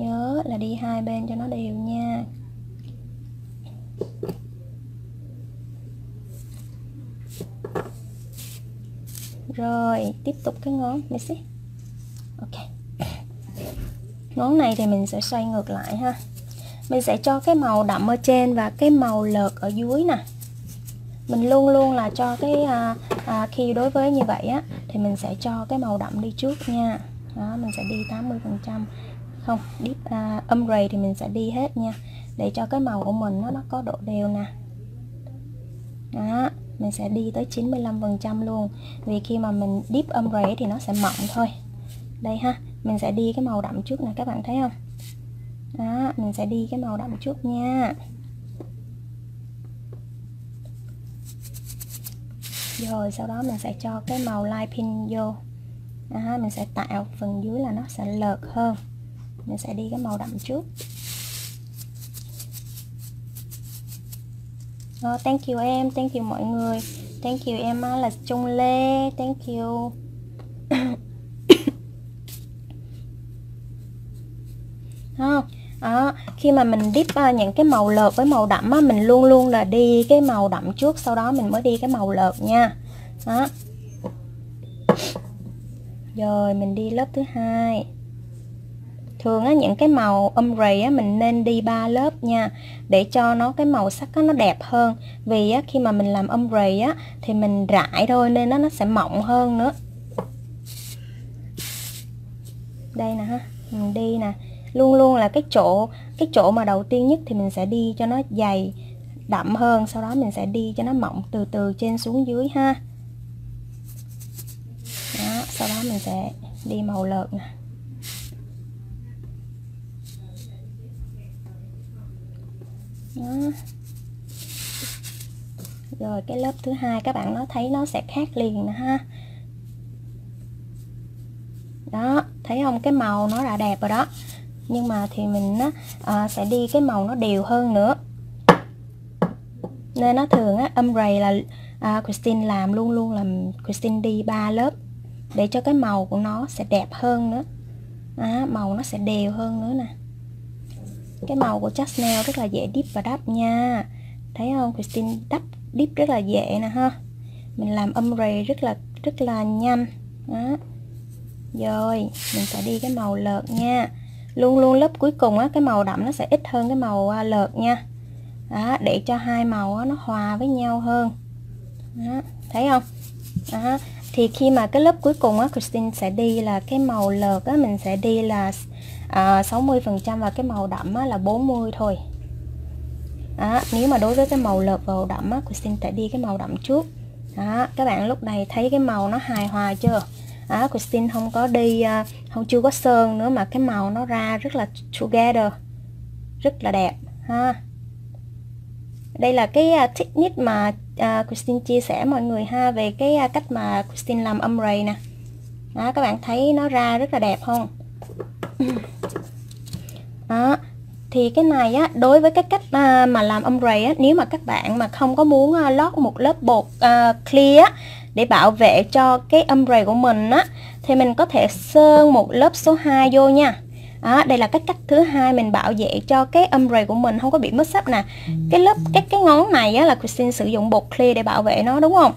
nhớ là đi hai bên cho nó đều nha. Rồi tiếp tục cái ngón Messi ok. Ngón này thì mình sẽ xoay ngược lại ha. Mình sẽ cho cái màu đậm ở trên và cái màu lợt ở dưới nè. Mình luôn luôn là cho cái à, à, khi đối với như vậy á thì mình sẽ cho cái màu đậm đi trước nha. Đó mình sẽ đi 80 phần trăm không deep uh, âm thì mình sẽ đi hết nha. Để cho cái màu của mình nó nó có độ đều nè. Đó mình sẽ đi tới 95 phần trăm luôn. Vì khi mà mình deep âm thì nó sẽ mỏng thôi. Đây ha mình sẽ đi cái màu đậm trước nè các bạn thấy không? Đó mình sẽ đi cái màu đậm trước nha. Rồi sau đó mình sẽ cho cái màu light pink vô. À, mình sẽ tạo phần dưới là nó sẽ lợt hơn mình sẽ đi cái màu đậm trước. Oh, thank you em thank you mọi người. Thank you em là Trung Lê. Thank you. Không đó, khi mà mình dip uh, những cái màu lợt với màu đậm á, mình luôn luôn là đi cái màu đậm trước sau đó mình mới đi cái màu lợt nha. Đó. Rồi mình đi lớp thứ hai thường á, những cái màu um ombre á, mình nên đi ba lớp nha để cho nó cái màu sắc á, nó đẹp hơn. Vì á, khi mà mình làm um ombre á thì mình rải thôi nên nó nó sẽ mỏng hơn nữa. Đây nè ha mình đi nè. Luôn luôn là cái chỗ cái chỗ mà đầu tiên nhất thì mình sẽ đi cho nó dày đậm hơn sau đó mình sẽ đi cho nó mỏng từ từ trên xuống dưới ha. Đó, sau đó mình sẽ đi màu lợt nè. Đó. rồi cái lớp thứ hai các bạn nó thấy nó sẽ khác liền nè ha. Đó thấy không? Cái màu nó đã đẹp rồi đó. Nhưng mà thì mình á, à, sẽ đi cái màu nó đều hơn nữa. Nên nó thường á, âm rầy là à, Christine làm luôn luôn làm Christine đi ba lớp để cho cái màu của nó sẽ đẹp hơn nữa. À, màu nó sẽ đều hơn nữa nè cái màu của Just Nail rất là dễ dip và đắp nha. Thấy không? Christine đắp dip rất là dễ nè ha. Mình làm âm rầy rất là rất là nhanh. Đó. Rồi mình sẽ đi cái màu lợt nha. Luôn luôn lớp cuối cùng á cái màu đậm nó sẽ ít hơn cái màu à, lợt nha. Đó, để cho hai màu á, nó hòa với nhau hơn. Đó, thấy không? Đó. thì khi mà cái lớp cuối cùng á Christine sẽ đi là cái màu lợt á mình sẽ đi là à, 60 phần trăm và cái màu đậm á, là 40 thôi. Đó, nếu mà đối với cái màu lợp màu đậm á Christine sẽ đi cái màu đậm trước. Đó, các bạn lúc này thấy cái màu nó hài hòa chưa? Đó, Christine không có đi à, không chưa có sơn nữa mà cái màu nó ra rất là together rất là đẹp ha. Đây là cái à, technique mà à, Christine chia sẻ mọi người ha về cái cách mà Christine làm âm nè. Đó, các bạn thấy nó ra rất là đẹp không? đó. Thì cái này á đối với cái cách à, mà làm âm rầy á nếu mà các bạn mà không có muốn à, lót một lớp bột à, clear á để bảo vệ cho cái ombre của mình á thì mình có thể sơn một lớp số 2 vô nha. Đó, đây là cái cách thứ hai mình bảo vệ cho cái ombre của mình không có bị mất sắp nè. Cái lớp cái cái ngón này á là Christine sử dụng bột clear để bảo vệ nó đúng không?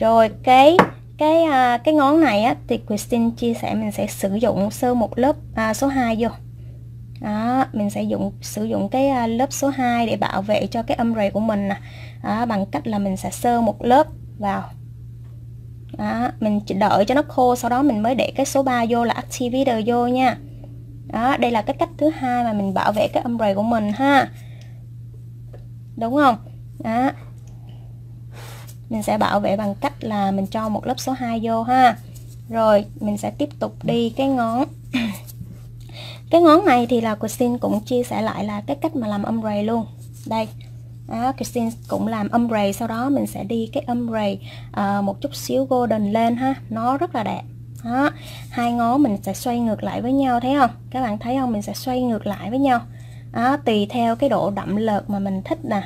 Rồi cái cái à, cái ngón này á thì Christine chia sẻ mình sẽ sử dụng sơ một lớp à, số 2 vô. Đó, mình sẽ dùng sử dụng cái à, lớp số 2 để bảo vệ cho cái âm rầy của mình nè. Đó, bằng cách là mình sẽ sơ một lớp vào. Đó, mình chỉ đợi cho nó khô sau đó mình mới để cái số 3 vô là activator vô nha. Đó đây là cái cách thứ hai mà mình bảo vệ cái âm rầy của mình ha. Đúng không? Đó mình sẽ bảo vệ bằng cách là mình cho một lớp số 2 vô ha. Rồi mình sẽ tiếp tục đi cái ngón. Cái ngón này thì là Christine cũng chia sẻ lại là cái cách mà làm ombre luôn. Đây. Đó, Christine cũng làm ombre sau đó mình sẽ đi cái ombre uh, ờ, một chút xíu golden lên ha. Nó rất là đẹp. Đó. Hai ngón mình sẽ xoay ngược lại với nhau thấy không? Các bạn thấy không? Mình sẽ xoay ngược lại với nhau. Đó tùy theo cái độ đậm lợt mà mình thích nè.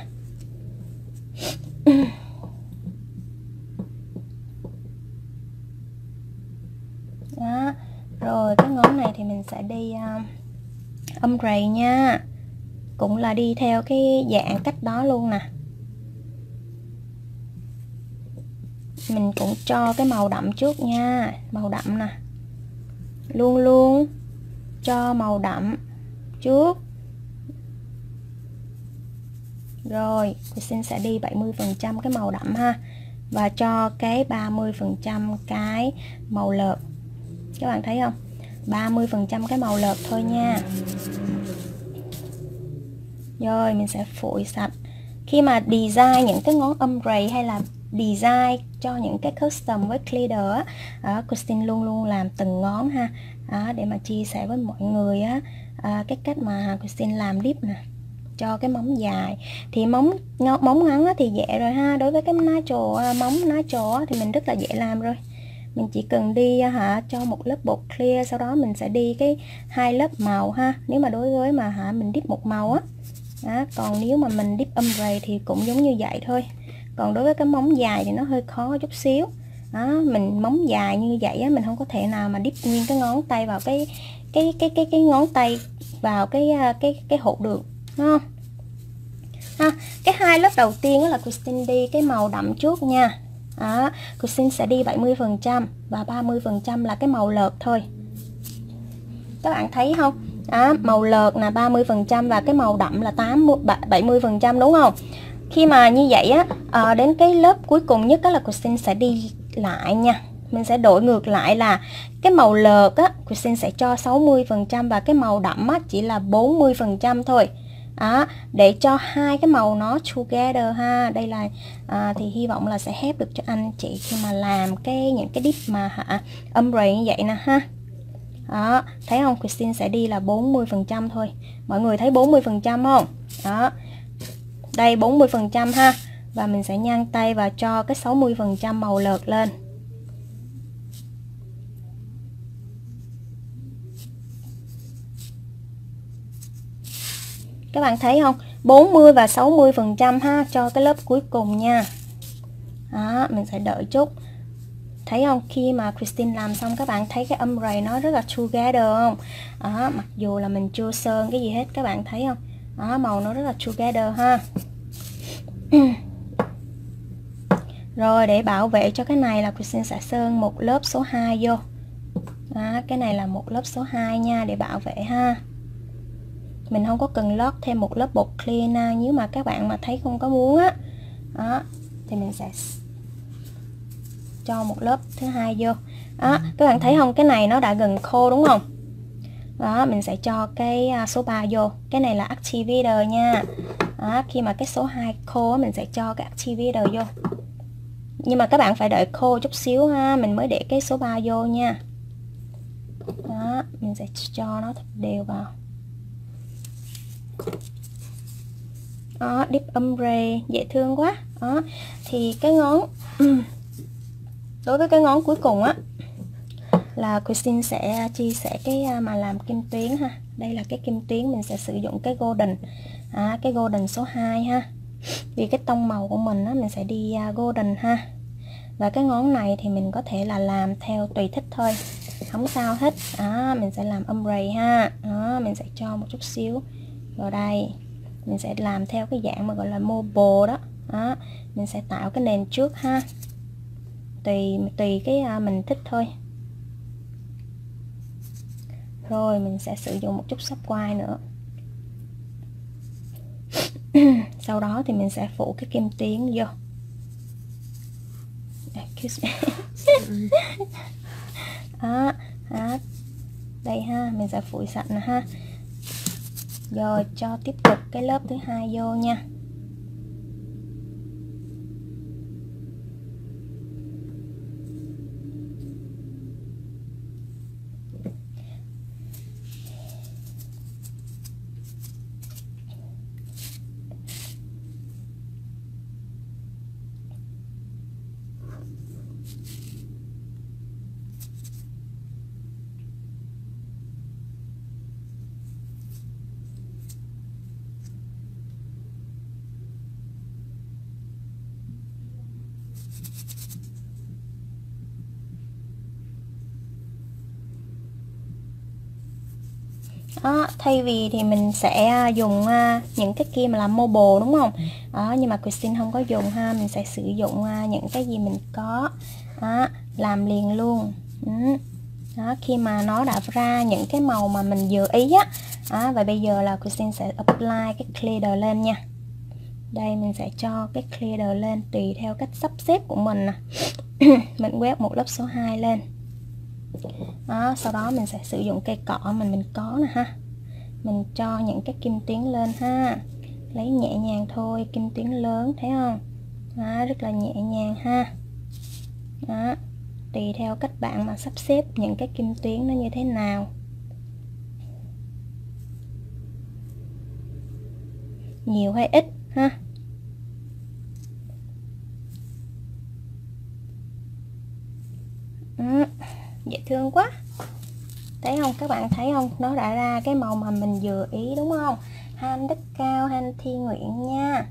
đó rồi cái ngón này thì mình sẽ đi um, âm rầy nha. Cũng là đi theo cái dạng cách đó luôn nè. Mình cũng cho cái màu đậm trước nha. Màu đậm nè. Luôn luôn. Cho màu đậm trước. Rồi thì xin sẽ đi 70% cái màu đậm ha. Và cho cái 30% cái màu lợt các bạn thấy không? 30% cái màu lợt thôi nha. Rồi mình sẽ phủi sạch. Khi mà design những cái ngón âm rầy hay là design cho những cái custom với glitter á à, Christine luôn luôn làm từng ngón ha. À, để mà chia sẻ với mọi người á à, cái cách mà Christine làm dip nè cho cái móng dài. Thì móng móng ngắn thì dễ rồi ha. Đối với cái natural à, móng natural thì mình rất là dễ làm rồi mình chỉ cần đi hả cho một lớp bột clear sau đó mình sẽ đi cái hai lớp màu ha. Nếu mà đối với mà hả mình dip một màu á đó, còn nếu mà mình dip um âm về thì cũng giống như vậy thôi. Còn đối với cái móng dài thì nó hơi khó chút xíu. Đó, mình móng dài như vậy á, mình không có thể nào mà dip nguyên cái ngón tay vào cái cái cái cái cái ngón tay vào cái cái cái hột được đúng không? Ha cái hai lớp đầu tiên đó là Christine đi cái màu đậm trước nha đó, Christine sẽ đi 70% và 30% là cái màu lợt thôi. Các bạn thấy không? Đó, màu lợt là 30% và cái màu đậm là 80 70% đúng không? Khi mà như vậy á à, đến cái lớp cuối cùng nhất đó là Christine sẽ đi lại nha. Mình sẽ đổi ngược lại là cái màu lợt á Christine sẽ cho 60% và cái màu đậm á chỉ là 40% thôi đó, để cho hai cái màu nó together ha. Đây là à, thì hy vọng là sẽ help được cho anh chị khi mà làm cái những cái dip mà hả ombre như vậy nè ha. Đó thấy không? Christine sẽ đi là 40 phần trăm thôi. Mọi người thấy 40 phần trăm không? Đó đây 40 phần trăm ha. Và mình sẽ nhăn tay và cho cái 60 phần trăm màu lợt lên. Các bạn thấy không? 40 và 60 phần trăm ha cho cái lớp cuối cùng nha. Đó mình sẽ đợi chút. Thấy không? Khi mà Christine làm xong các bạn thấy cái âm rầy nó rất là together không? Đó, mặc dù là mình chưa sơn cái gì hết các bạn thấy không? Đó, màu nó rất là together ha. Rồi để bảo vệ cho cái này là Christine sẽ sơn một lớp số 2 vô. Đó, cái này là một lớp số 2 nha để bảo vệ ha mình không có cần lót thêm một lớp bột clear nếu mà các bạn mà thấy không có muốn á. Đó, thì mình sẽ cho một lớp thứ hai vô. Đó các bạn thấy không? Cái này nó đã gần khô đúng không? Đó mình sẽ cho cái à, số 3 vô. Cái này là activator nha. Đó, khi mà cái số 2 khô mình sẽ cho cái activator vô. Nhưng mà các bạn phải đợi khô chút xíu ha mình mới để cái số 3 vô nha. Đó mình sẽ cho nó thật đều vào đó deep ombre dễ thương quá. Đó thì cái ngón ừ. đối với cái ngón cuối cùng á là Christine sẽ chia sẻ cái à, mà làm kim tuyến ha. Đây là cái kim tuyến mình sẽ sử dụng cái golden. À, cái golden số 2 ha. Vì cái tông màu của mình á mình sẽ đi à, golden ha. Và cái ngón này thì mình có thể là làm theo tùy thích thôi. Không sao hết. À, mình sẽ làm ombre ha. Đó, mình sẽ cho một chút xíu vào đây mình sẽ làm theo cái dạng mà gọi là mobile đó. Đó mình sẽ tạo cái nền trước ha. Tùy tùy cái à, mình thích thôi. Rồi mình sẽ sử dụng một chút sắp quai nữa. Sau đó thì mình sẽ phủ cái kim tuyến vô. Excuse me. Đó, đó. đây ha mình sẽ phủi sạch nè ha rồi cho tiếp tục cái lớp thứ hai vô nha đó, thay vì thì mình sẽ à, dùng uh, những cái kia mà làm mobile đúng không? Đó, nhưng mà Christine không có dùng ha mình sẽ sử dụng uh, những cái gì mình có. Đó, làm liền luôn. Ừ. đó, khi mà nó đã ra những cái màu mà mình vừa ý á. Đó, và bây giờ là Christine sẽ apply cái clear lên nha. Đây mình sẽ cho cái clear lên tùy theo cách sắp xếp của mình nè. Mình quét một lớp số 2 lên. Đó, sau đó mình sẽ sử dụng cây cọ mình mình có nè ha mình cho những cái kim tuyến lên ha. Lấy nhẹ nhàng thôi kim tuyến lớn thấy không? Đó, rất là nhẹ nhàng ha. Đó, tùy theo cách bạn mà sắp xếp những cái kim tuyến nó như thế nào. Nhiều hay ít ha? Đó dễ thương quá thấy không? Các bạn thấy không? Nó đã ra cái màu mà mình vừa ý đúng không? Han đức cao han thi nguyện nha.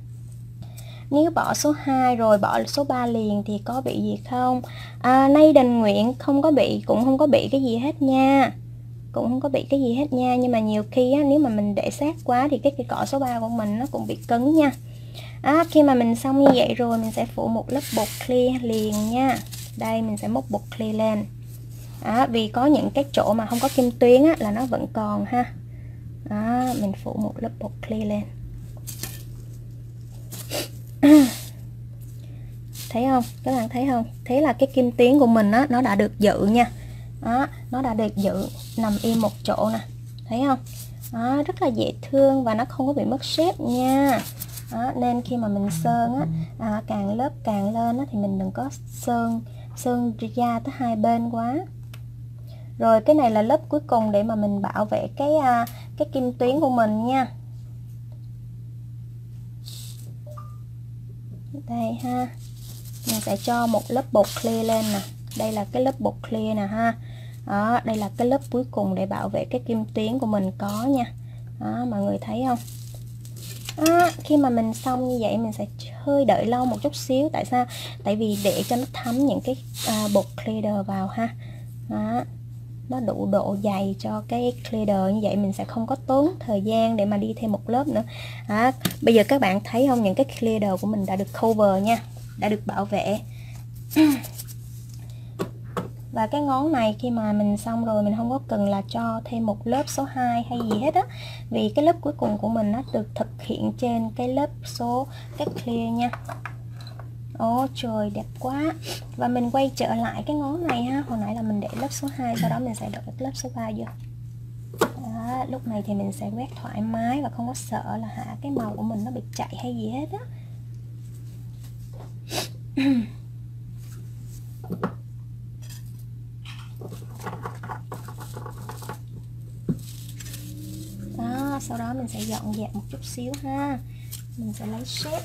Nếu bỏ số 2 rồi bỏ số 3 liền thì có bị gì không? À, nay đình nguyện không có bị cũng không có bị cái gì hết nha. Cũng không có bị cái gì hết nha. Nhưng mà nhiều khi á, nếu mà mình để sát quá thì cái cây cọ số 3 của mình nó cũng bị cứng nha. À, khi mà mình xong như vậy rồi mình sẽ phủ một lớp bột clear liền nha. Đây mình sẽ múc bột clear lên đó, vì có những cái chỗ mà không có kim tuyến á, là nó vẫn còn ha. Đó, mình phủ một lớp bột clear lên. Thấy không? Các bạn thấy không? Thế là cái kim tuyến của mình á nó đã được dự nha. Đó, nó đã được dự nằm im một chỗ nè. Thấy không? Đó, rất là dễ thương và nó không có bị mất xếp nha. Đó, nên khi mà mình sơn á à, càng lớp càng lên á, thì mình đừng có sơn sơn ra tới hai bên quá rồi cái này là lớp cuối cùng để mà mình bảo vệ cái à, cái kim tuyến của mình nha. Đây ha. Mình sẽ cho một lớp bột clear lên nè. Đây là cái lớp bột clear nè ha. Đó đây là cái lớp cuối cùng để bảo vệ cái kim tuyến của mình có nha. Đó mọi người thấy không? À, khi mà mình xong như vậy mình sẽ hơi đợi lâu một chút xíu. Tại sao? Tại vì để cho nó thấm những cái à, bột clear vào ha. Đó nó đủ độ dày cho cái clear như vậy. Mình sẽ không có tốn thời gian để mà đi thêm một lớp nữa. À, bây giờ các bạn thấy không? Những cái clear của mình đã được cover nha đã được bảo vệ. Và cái ngón này khi mà mình xong rồi mình không có cần là cho thêm một lớp số 2 hay gì hết á. Vì cái lớp cuối cùng của mình nó được thực hiện trên cái lớp số cái clear nha. Ồ trời đẹp quá. Và mình quay trở lại cái ngón này ha. Hồi nãy là mình để lớp số 2 Sau đó mình sẽ đổi lớp số 3 vô. Đó, Lúc này thì mình sẽ quét thoải mái Và không có sợ là hả cái màu của mình nó bị chạy hay gì hết á. Đó, sau đó mình sẽ dọn dẹp một chút xíu ha. Mình sẽ lấy xếp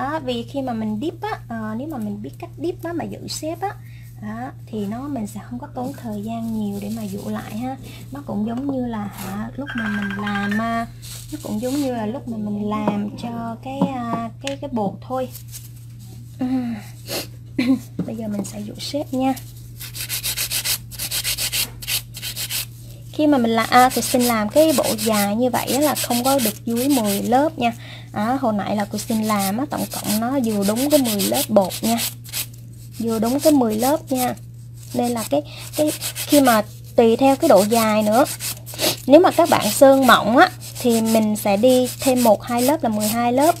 à, vì khi mà mình dip á à, nếu mà mình biết cách dip á mà giữ xếp á đó, thì nó mình sẽ không có tốn thời gian nhiều để mà dụ lại ha. Nó cũng giống như là hả, lúc mà mình làm nó cũng giống như là lúc mà mình làm cho cái à, cái cái bột thôi. Bây giờ mình sẽ dụ xếp nha. Khi mà mình là à, thì xin làm cái bộ dài như vậy là không có được dưới 10 lớp nha à, hồi nãy là cô xin làm á, tổng cộng nó vừa đúng cái 10 lớp bột nha. Vừa đúng cái 10 lớp nha. Nên là cái cái khi mà tùy theo cái độ dài nữa. Nếu mà các bạn sơn mỏng á thì mình sẽ đi thêm một hai lớp là 12 lớp.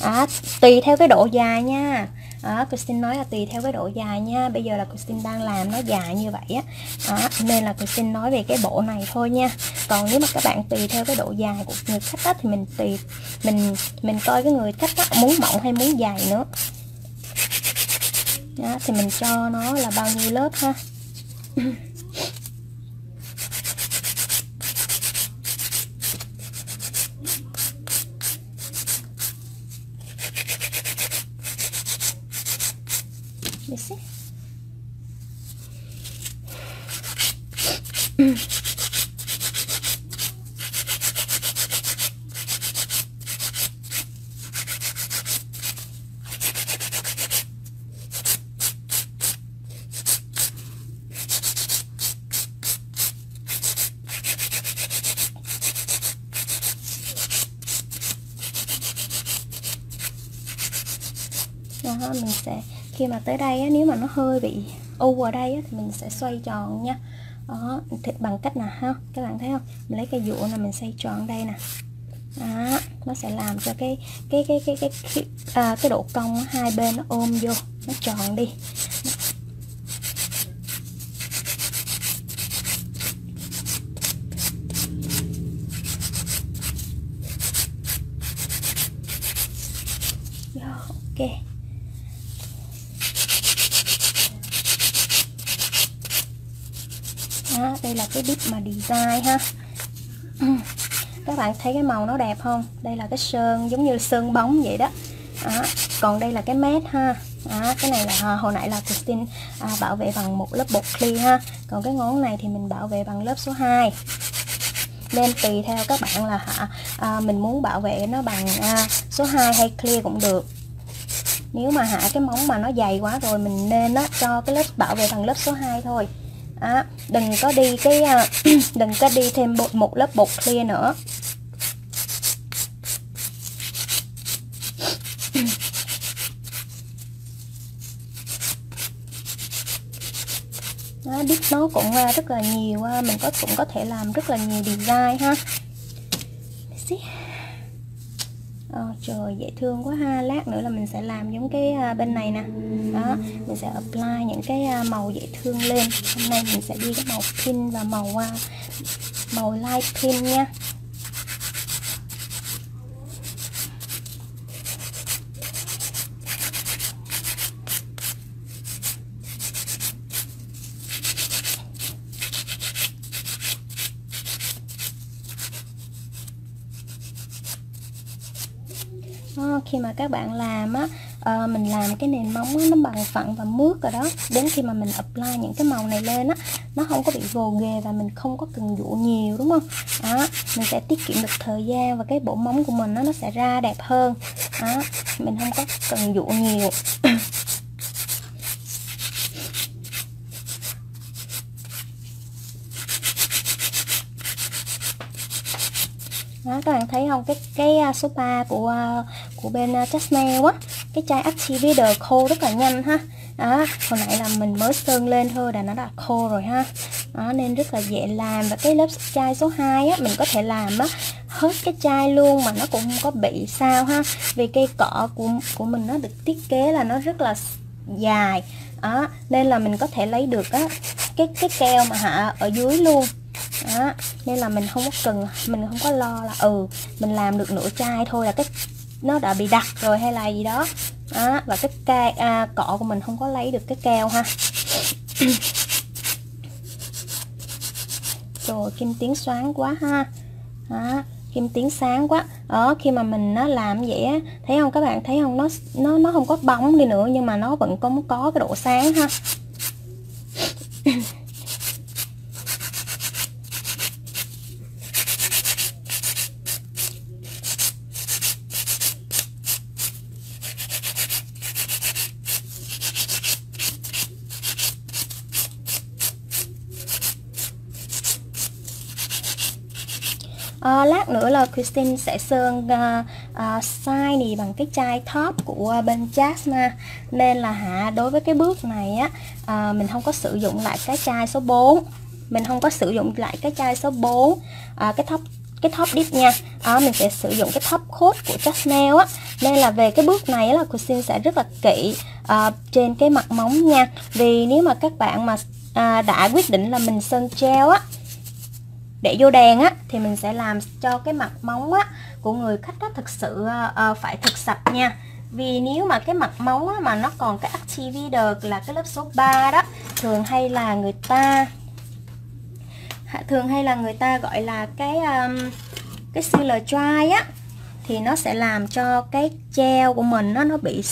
À, tùy theo cái độ dài nha đó cô xin nói là tùy theo cái độ dài nha. Bây giờ là cô xin đang làm nó dài như vậy á. Đó, nên là cô xin nói về cái bộ này thôi nha. Còn nếu mà các bạn tùy theo cái độ dài của người khách á, thì mình tùy mình mình coi cái người khách á, muốn mỏng hay muốn dài nữa. Đó, thì mình cho nó là bao nhiêu lớp ha. Để xem. đó mình sẽ khi mà tới đây á, nếu mà nó hơi bị u ở đây á, thì mình sẽ xoay tròn nha. Đó thì bằng cách nào ha? Các bạn thấy không? Mình lấy cây dũa là mình xoay tròn đây nè. Đó nó sẽ làm cho cái cái cái cái cái cái, à, cái độ cong hai bên nó ôm vô nó tròn đi Rồi, ok đó, đây là cái size ha. Các bạn thấy cái màu nó đẹp không? Đây là cái sơn giống như sơn bóng vậy đó, à, còn đây là cái mét ha. À, cái này là à, hồi nãy là Christine à, bảo vệ bằng một lớp bột clear ha. Còn cái ngón này thì mình bảo vệ bằng lớp số 2 nên tùy theo các bạn là hả à, mình muốn bảo vệ nó bằng à, số 2 hay clear cũng được. Nếu mà hạ cái móng mà nó dày quá rồi mình nên nó cho cái lớp bảo vệ bằng lớp số 2 thôi à, đừng có đi cái à, đừng có đi thêm bột một lớp bột clear nữa. Đó, biết nó cũng à, rất là nhiều à, mình có cũng có thể làm rất là nhiều design ha. Ờ, trời, dễ thương quá ha. Lát nữa là mình sẽ làm giống cái à, bên này nè. Đó, mình sẽ apply những cái à, màu dễ thương lên. Hôm nay mình sẽ đi cái màu pink và màu à, màu light pink nha đó, khi mà các bạn làm á à, mình làm cái nền móng á, nó bằng phẳng và mướt rồi đó. Đến khi mà mình apply những cái màu này lên á nó không có bị gồ ghề và mình không có cần dụ nhiều đúng không? Đó mình sẽ tiết kiệm được thời gian và cái bộ móng của mình nó nó sẽ ra đẹp hơn. Đó mình không có cần dụ nhiều. Đó các bạn thấy không? Cái cái à, số 3 của à, của bên à, uh, quá á cái chai Activator khô rất là nhanh ha. Đó hồi nãy là mình mới sơn lên thôi là nó đã khô rồi ha. Đó nên rất là dễ làm. Và cái lớp chai số 2 á mình có thể làm á hết cái chai luôn mà nó cũng không có bị sao ha. Vì cây cọ của của mình nó được thiết kế là nó rất là dài. Đó nên là mình có thể lấy được á cái cái keo mà hạ ở dưới luôn đó nên là mình không có cần mình không có lo là ừ mình làm được nửa chai thôi là cái nó đã bị đặc rồi hay là gì đó. Đó và cái cây à, cọ của mình không có lấy được cái keo ha. Rồi kim tiếng xoáng quá ha. Đó kim tiếng sáng quá. Ở khi mà mình nó làm vậy á thấy không các bạn thấy không nó nó nó không có bóng đi nữa nhưng mà nó vẫn có có cái độ sáng ha. À, lát nữa là Christine sẽ sơn uh, uh, size này bằng cái chai top của bên Jasma nên là hả đối với cái bước này á uh, mình không có sử dụng lại cái chai số 4 mình không có sử dụng lại cái chai số 4 uh, à, cái top cái top dip nha. À, mình sẽ sử dụng cái top coat của Chanel á. Nên là về cái bước này là Christine sẽ rất là kỹ uh, trên cái mặt móng nha. Vì nếu mà các bạn mà uh, đã quyết định là mình sơn gel á để vô đèn á thì mình sẽ làm cho cái mặt móng á của người khách đó thực sự uh, phải thực sạch nha. Vì nếu mà cái mặt móng á, mà nó còn cái activator là cái lớp số 3 đó thường hay là người ta thường hay là người ta gọi là cái um, cái sealer dry á thì nó sẽ làm cho cái gel của mình nó nó bị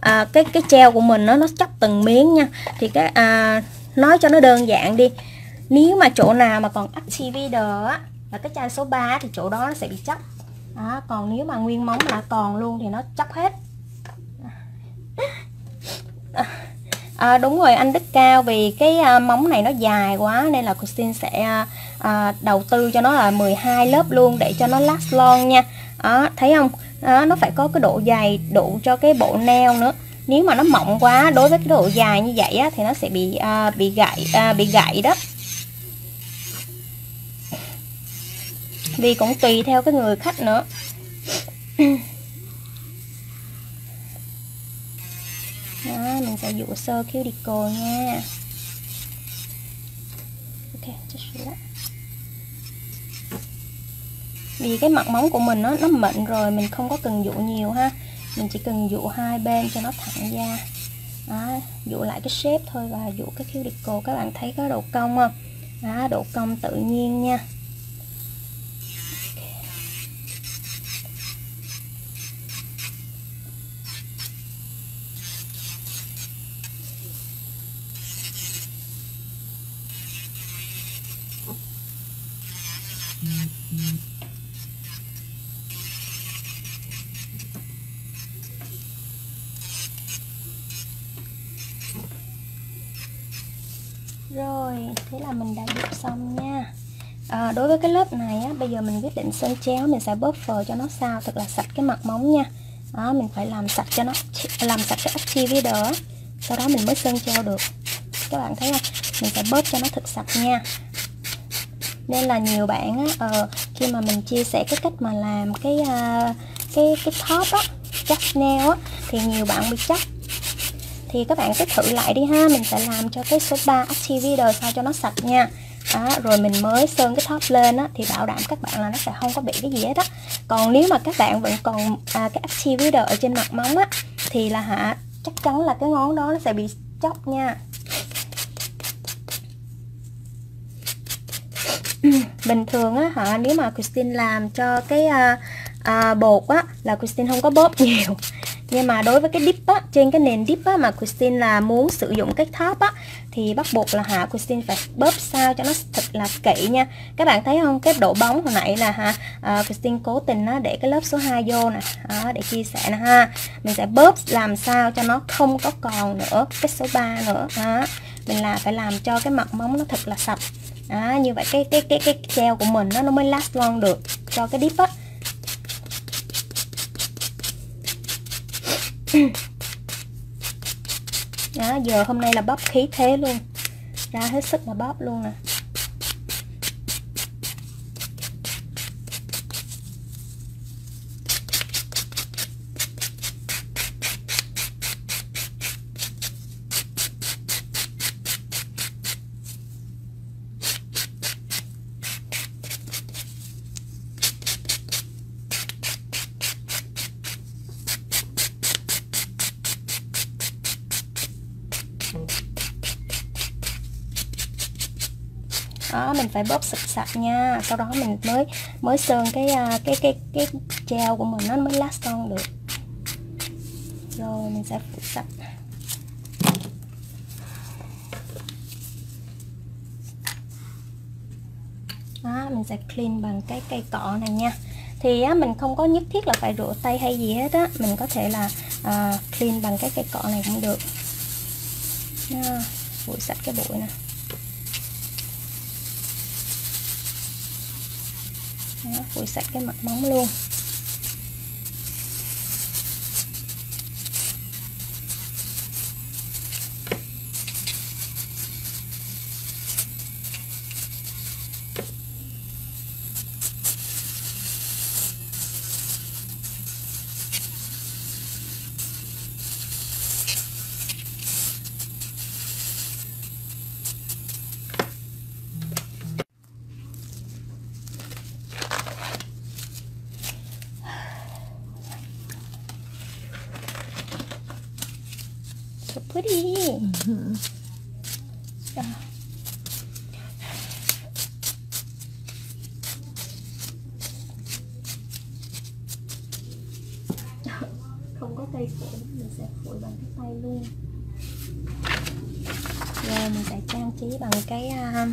à, cái cái treo của mình nó nó chóc từng miếng nha. Thì cái à, nói cho nó đơn giản đi nếu mà chỗ nào mà còn activator á là cái chai số 3 thì chỗ đó nó sẽ bị chóc đó, còn nếu mà nguyên móng là còn luôn thì nó chóc hết. À, đúng rồi anh Đức Cao vì cái à, móng này nó dài quá nên là cô xin sẽ à, à, đầu tư cho nó là 12 lớp luôn để cho nó last long nha. Đó, thấy không? Đó, nó phải có cái độ dày đủ cho cái bộ neo nữa. Nếu mà nó mỏng quá đối với cái độ dài như vậy á, thì nó sẽ bị à, bị gãy à, bị gãy đó. Vì cũng tùy theo cái người khách nữa. Đó mình sẽ dụ sơ cuticle nha. Ok just relax vì cái mặt móng của mình nó nó mịn rồi mình không có cần dụ nhiều ha. Mình chỉ cần dụ hai bên cho nó thẳng ra. Đó, dụ lại cái shape thôi và dụ cái cuticle các bạn thấy có độ cong không? Đó, độ cong tự nhiên nha rồi thế là mình đã dụ xong nha à, đối với cái lớp này á, bây giờ mình quyết định sơn chéo mình sẽ buffer cho nó sao thật là sạch cái mặt móng nha. Đó mình phải làm sạch cho nó làm sạch cái activator á sau đó mình mới sơn treo được. Các bạn thấy không? Mình sẽ bóp cho nó thật sạch nha. Nên là nhiều bạn á, uh, khi mà mình chia sẻ cái cách mà làm cái uh, cái cái top á chắc nail á thì nhiều bạn bị chắc. Thì các bạn cứ thử lại đi ha mình sẽ làm cho cái số 3 activator sao cho nó sạch nha đó, rồi mình mới sơn cái top lên á, thì bảo đảm các bạn là nó sẽ không có bị cái gì hết á. Còn nếu mà các bạn vẫn còn à, cái activator ở trên mặt móng á thì là hả chắc chắn là cái ngón đó nó sẽ bị chóc nha. Bình thường á hả nếu mà Christine làm cho cái à, à, bột á là Christine không có bóp nhiều. Nhưng mà đối với cái dip á trên cái nền dip á mà Christine là muốn sử dụng cái top á thì bắt buộc là hả Christine phải bóp sao cho nó thật là kỹ nha. Các bạn thấy không? Cái độ bóng hồi nãy là hả à, Christine cố tình nó để cái lớp số 2 vô nè đó, để chia sẻ nè ha. Mình sẽ bóp làm sao cho nó không có còn nữa cái số 3 nữa đó. Mình là phải làm cho cái mặt móng nó thật là sạch đó, như vậy cái cái cái cái gel của mình nó nó mới last long được cho cái dip á đó, giờ hôm nay là bóp khí thế luôn. Ra hết sức mà bóp luôn nè. Mình phải bóp sạch sạch nha. Sau đó mình mới mới sơn cái à, cái cái cái treo của mình nó mới last son được. Rồi mình sẽ phủ sạch. Đó mình sẽ clean bằng cái cây cọ này nha. Thì á, mình không có nhất thiết là phải rửa tay hay gì hết á. Mình có thể là à, clean bằng cái cây cọ này cũng được. Nha phủi sạch cái bụi nè. Đó, phủi sạch cái mặt móng luôn so pretty Đó. không có tay phổi mình sẽ phổi bằng cái tay luôn rồi mình sẽ trang trí bằng cái uh,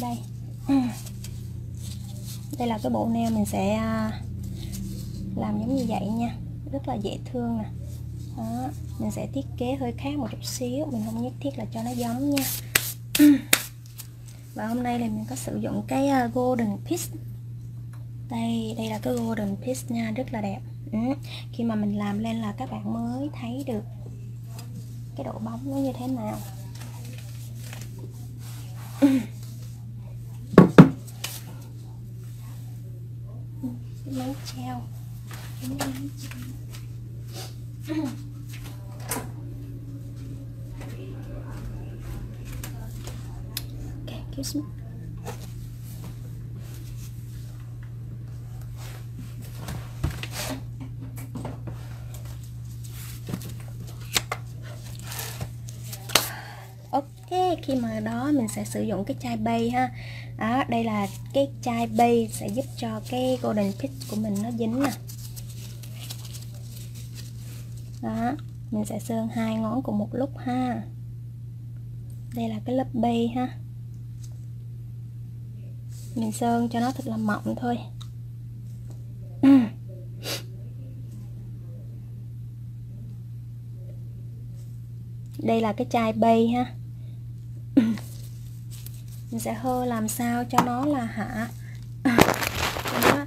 đây đây là cái bộ nail mình sẽ à, làm giống như vậy nha. Rất là dễ thương nè. Đó, mình sẽ thiết kế hơi khác một chút xíu, mình không nhất thiết là cho nó giống nha. Và hôm nay thì mình có sử dụng cái à, golden piece. Đây đây là cái golden piece nha, rất là đẹp. Ừ. khi mà mình làm lên là các bạn mới thấy được cái độ bóng nó như thế nào cái máy treo cái máy treo okay, excuse me? Ok khi mà đó mình sẽ sử dụng cái chai bay ha. Đó đây là cái chai bay sẽ giúp cho cái golden pitch của mình nó dính nè đó, mình sẽ sơn hai ngón cùng một lúc ha. Đây là cái lớp bay ha. Mình sơn cho nó thật là mỏng thôi. Đây là cái chai bay ha. Mình sẽ hơ làm sao cho nó là hạ cho nó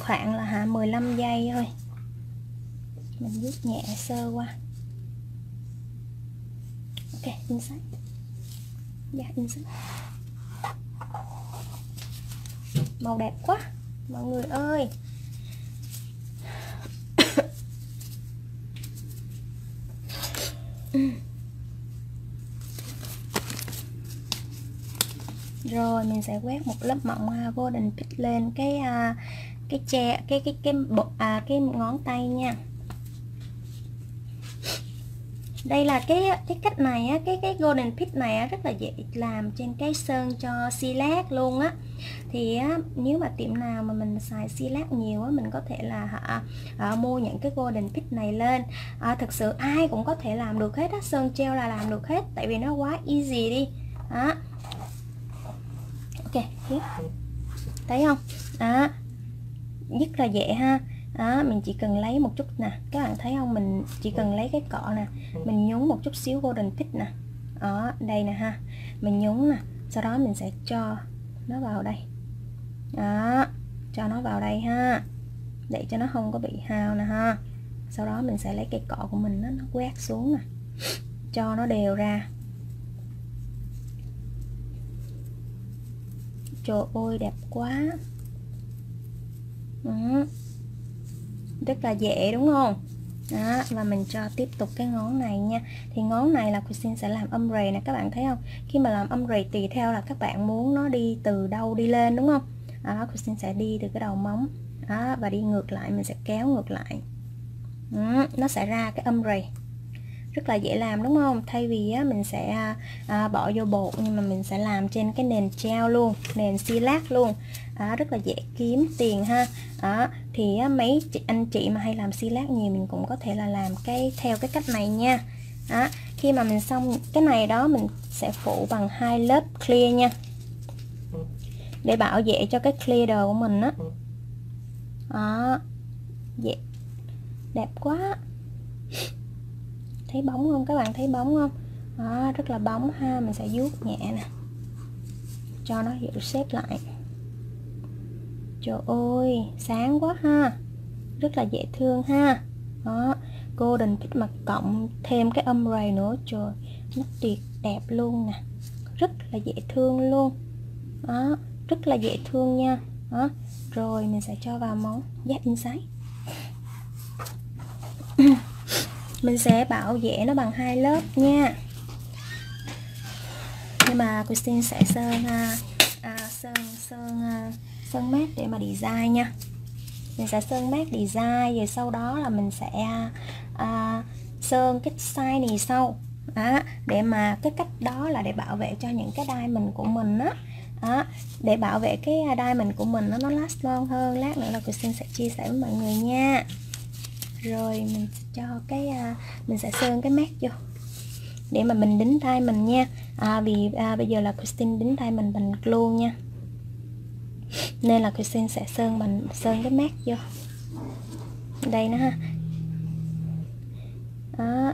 khoảng là hạ 15 giây thôi mình viết nhẹ sơ qua. Ok inside dạ inside màu đẹp quá mọi người ơi. Rồi mình sẽ quét một lớp mỏng uh, golden pit lên cái uh, cái che cái cái cái bộ à, cái ngón tay nha đây là cái cái cách này á cái cái golden pit này á, rất là dễ làm trên cái sơn cho silat luôn á. Thì á, nếu mà tiệm nào mà mình xài silat nhiều á mình có thể là à, à, mua những cái golden pit này lên. À, thực sự ai cũng có thể làm được hết á sơn treo là làm được hết tại vì nó quá easy đi. Đó. Ok thấy không? Đó. Rất là dễ ha đó mình chỉ cần lấy một chút nè. Các bạn thấy không? Mình chỉ cần lấy cái cọ nè. Mình nhúng một chút xíu golden pitch nè. Đó đây nè ha. Mình nhúng nè. Sau đó mình sẽ cho nó vào đây. Đó cho nó vào đây ha. Để cho nó không có bị hao nè ha. Sau đó mình sẽ lấy cây cọ của mình nó, nó quét xuống nè. Cho nó đều ra. Trời ơi đẹp quá. Ừ rất là dễ đúng không? Đó và mình cho tiếp tục cái ngón này nha. Thì ngón này là Christine sẽ làm âm rầy nè các bạn thấy không? Khi mà làm âm rầy tùy theo là các bạn muốn nó đi từ đâu đi lên đúng không? Đó Christine sẽ đi từ cái đầu móng. Đó và đi ngược lại mình sẽ kéo ngược lại. Đó, nó sẽ ra cái âm rầy rất là dễ làm đúng không? Thay vì á, mình sẽ à, à, bỏ vô bột nhưng mà mình sẽ làm trên cái nền treo luôn nền xi lát luôn à, rất là dễ kiếm tiền ha. Đó thì á, mấy chị, anh chị mà hay làm xi lát nhiều mình cũng có thể là làm cái theo cái cách này nha. Đó khi mà mình xong cái này đó mình sẽ phủ bằng hai lớp clear nha. Để bảo vệ cho cái clear đồ của mình á. Đó. đó dễ. Đẹp quá. Thấy bóng không? Các bạn thấy bóng không? Đó rất là bóng ha. Mình sẽ vuốt nhẹ nè. Cho nó hiểu xếp lại trời ơi sáng quá ha. Rất là dễ thương ha. Đó golden kích mặt cộng thêm cái âm ray nữa. Trời nó tuyệt đẹp luôn nè. Rất là dễ thương luôn. Đó rất là dễ thương nha. Đó rồi mình sẽ cho vào món giác inside. Mình sẽ bảo vệ nó bằng hai lớp nha. Nhưng mà Christine sẽ sơn à, à, sơn sơn à, sơn mát để mà design nha. Mình sẽ sơn mát design rồi sau đó là mình sẽ à, sơn cái size này sau. Đó, để mà cái cách đó là để bảo vệ cho những cái đai mình của mình á. Đó, để bảo vệ cái đai mình của mình nó nó last long hơn. Lát nữa là Christine sẽ chia sẻ với mọi người nha. Rồi mình cho cái uh, mình sẽ sơn cái mát vô để mà mình đính tay mình nha. À, vì à, bây giờ là Christine đính tay mình bằng glue nha nên là Christine sẽ sơn bằng sơn cái mát vô. Đây nữa ha. Đó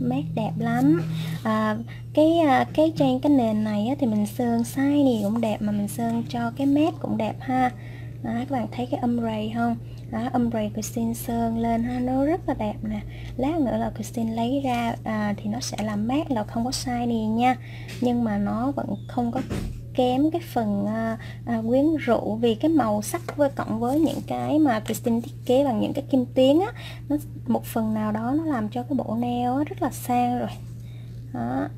mát đẹp lắm. À, cái à, cái trên cái nền này á, thì mình sơn sai thì cũng đẹp mà mình sơn cho cái mát cũng đẹp ha. Đó, các bạn thấy cái âm ray không? Đó, âm ray Christine sơn lên ha nó rất là đẹp nè. Lát nữa là Christine lấy ra à, thì nó sẽ làm mát là không có shiny nha. Nhưng mà nó vẫn không có kém cái phần à, à, quyến rũ vì cái màu sắc với cộng với những cái mà Christine thiết kế bằng những cái kim tuyến á. Nó một phần nào đó nó làm cho cái bộ nail á, rất là sang rồi. Đó.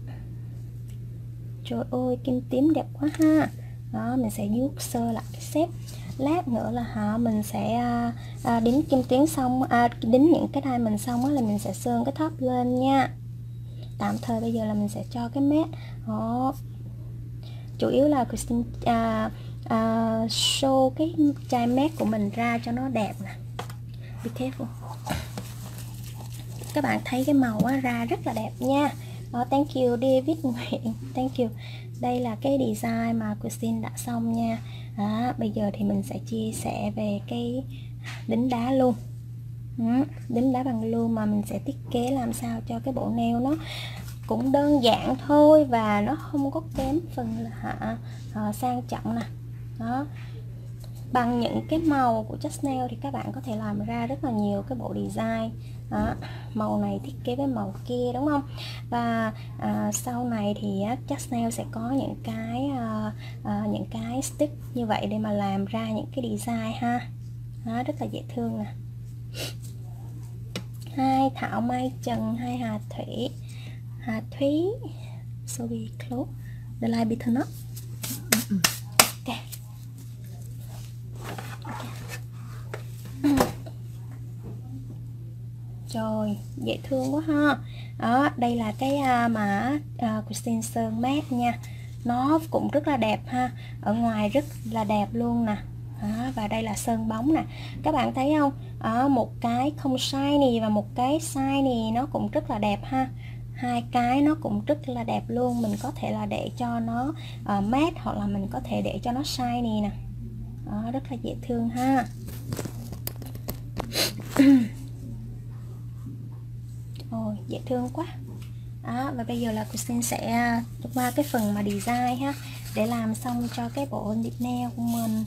Trời ơi kim tím đẹp quá ha. Đó mình sẽ vuốt sơ lại cái xếp. Lát nữa là họ mình sẽ à, à, đính kim tuyến xong à, đính những cái đai mình xong á là mình sẽ sơn cái thấp lên nha. Tạm thời bây giờ là mình sẽ cho cái mét đó chủ yếu là Christine uh, uh, show cái chai mát của mình ra cho nó đẹp nè. Be careful. Các bạn thấy cái màu á, ra rất là đẹp nha. Đó, thank you David Nguyễn. Thank you. Đây là cái design mà Christine đã xong nha. Đó, bây giờ thì mình sẽ chia sẻ về cái đính đá luôn. Ừ, đính đá bằng lưu mà mình sẽ thiết kế làm sao cho cái bộ nail nó cũng đơn giản thôi và nó không có kém phần là hạ à, sang trọng nè. Đó. Bằng những cái màu của chất Nail thì các bạn có thể làm ra rất là nhiều cái bộ design. Đó, màu này thiết kế với màu kia đúng không? Và à, sau này thì chất Nail sẽ có những cái à, à, những cái stick như vậy để mà làm ra những cái design ha. Đó, rất là dễ thương nè. Hai thảo mai trần hai hà thủy hà thúy. We close. The light be turned up okay. Trời, dễ thương quá ha. Đó, đây là cái uh, mà uh, Christine Sơn mát nha. Nó cũng rất là đẹp ha. Ở ngoài rất là đẹp luôn nè. Đó, và đây là sơn bóng nè. Các bạn thấy không? Ở một cái không shiny và một cái shiny nó cũng rất là đẹp ha hai cái nó cũng rất là đẹp luôn. Mình có thể là để cho nó ờ, uh, mát hoặc là mình có thể để cho nó shiny nè. Đó, rất là dễ thương ha. Ôi dễ thương quá. Đó, và bây giờ là Christine sẽ à, qua cái phần mà design ha để làm xong cho cái bộ nail của mình.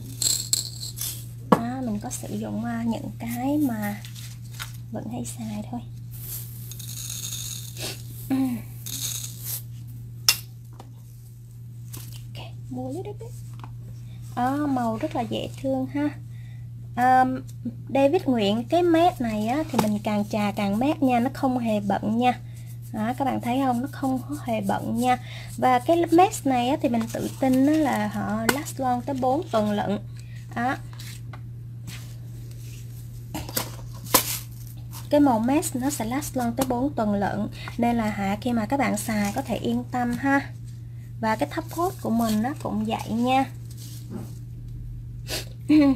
Đó, mình có sử dụng uh, những cái mà vẫn hay xài thôi okay, mua lít đấy. À, màu rất là dễ thương ha. À, David nguyện cái mét này á, thì mình càng trà càng mát nha nó không hề bận nha. Đó, các bạn thấy không? Nó không hề bận nha. Và cái mesh này á, thì mình tự tin là họ last long tới 4 tuần lận. Đó. Cái màu mesh nó sẽ last long tới 4 tuần lận nên là hạ khi mà các bạn xài có thể yên tâm ha và cái thấp cốt của mình nó cũng vậy nha.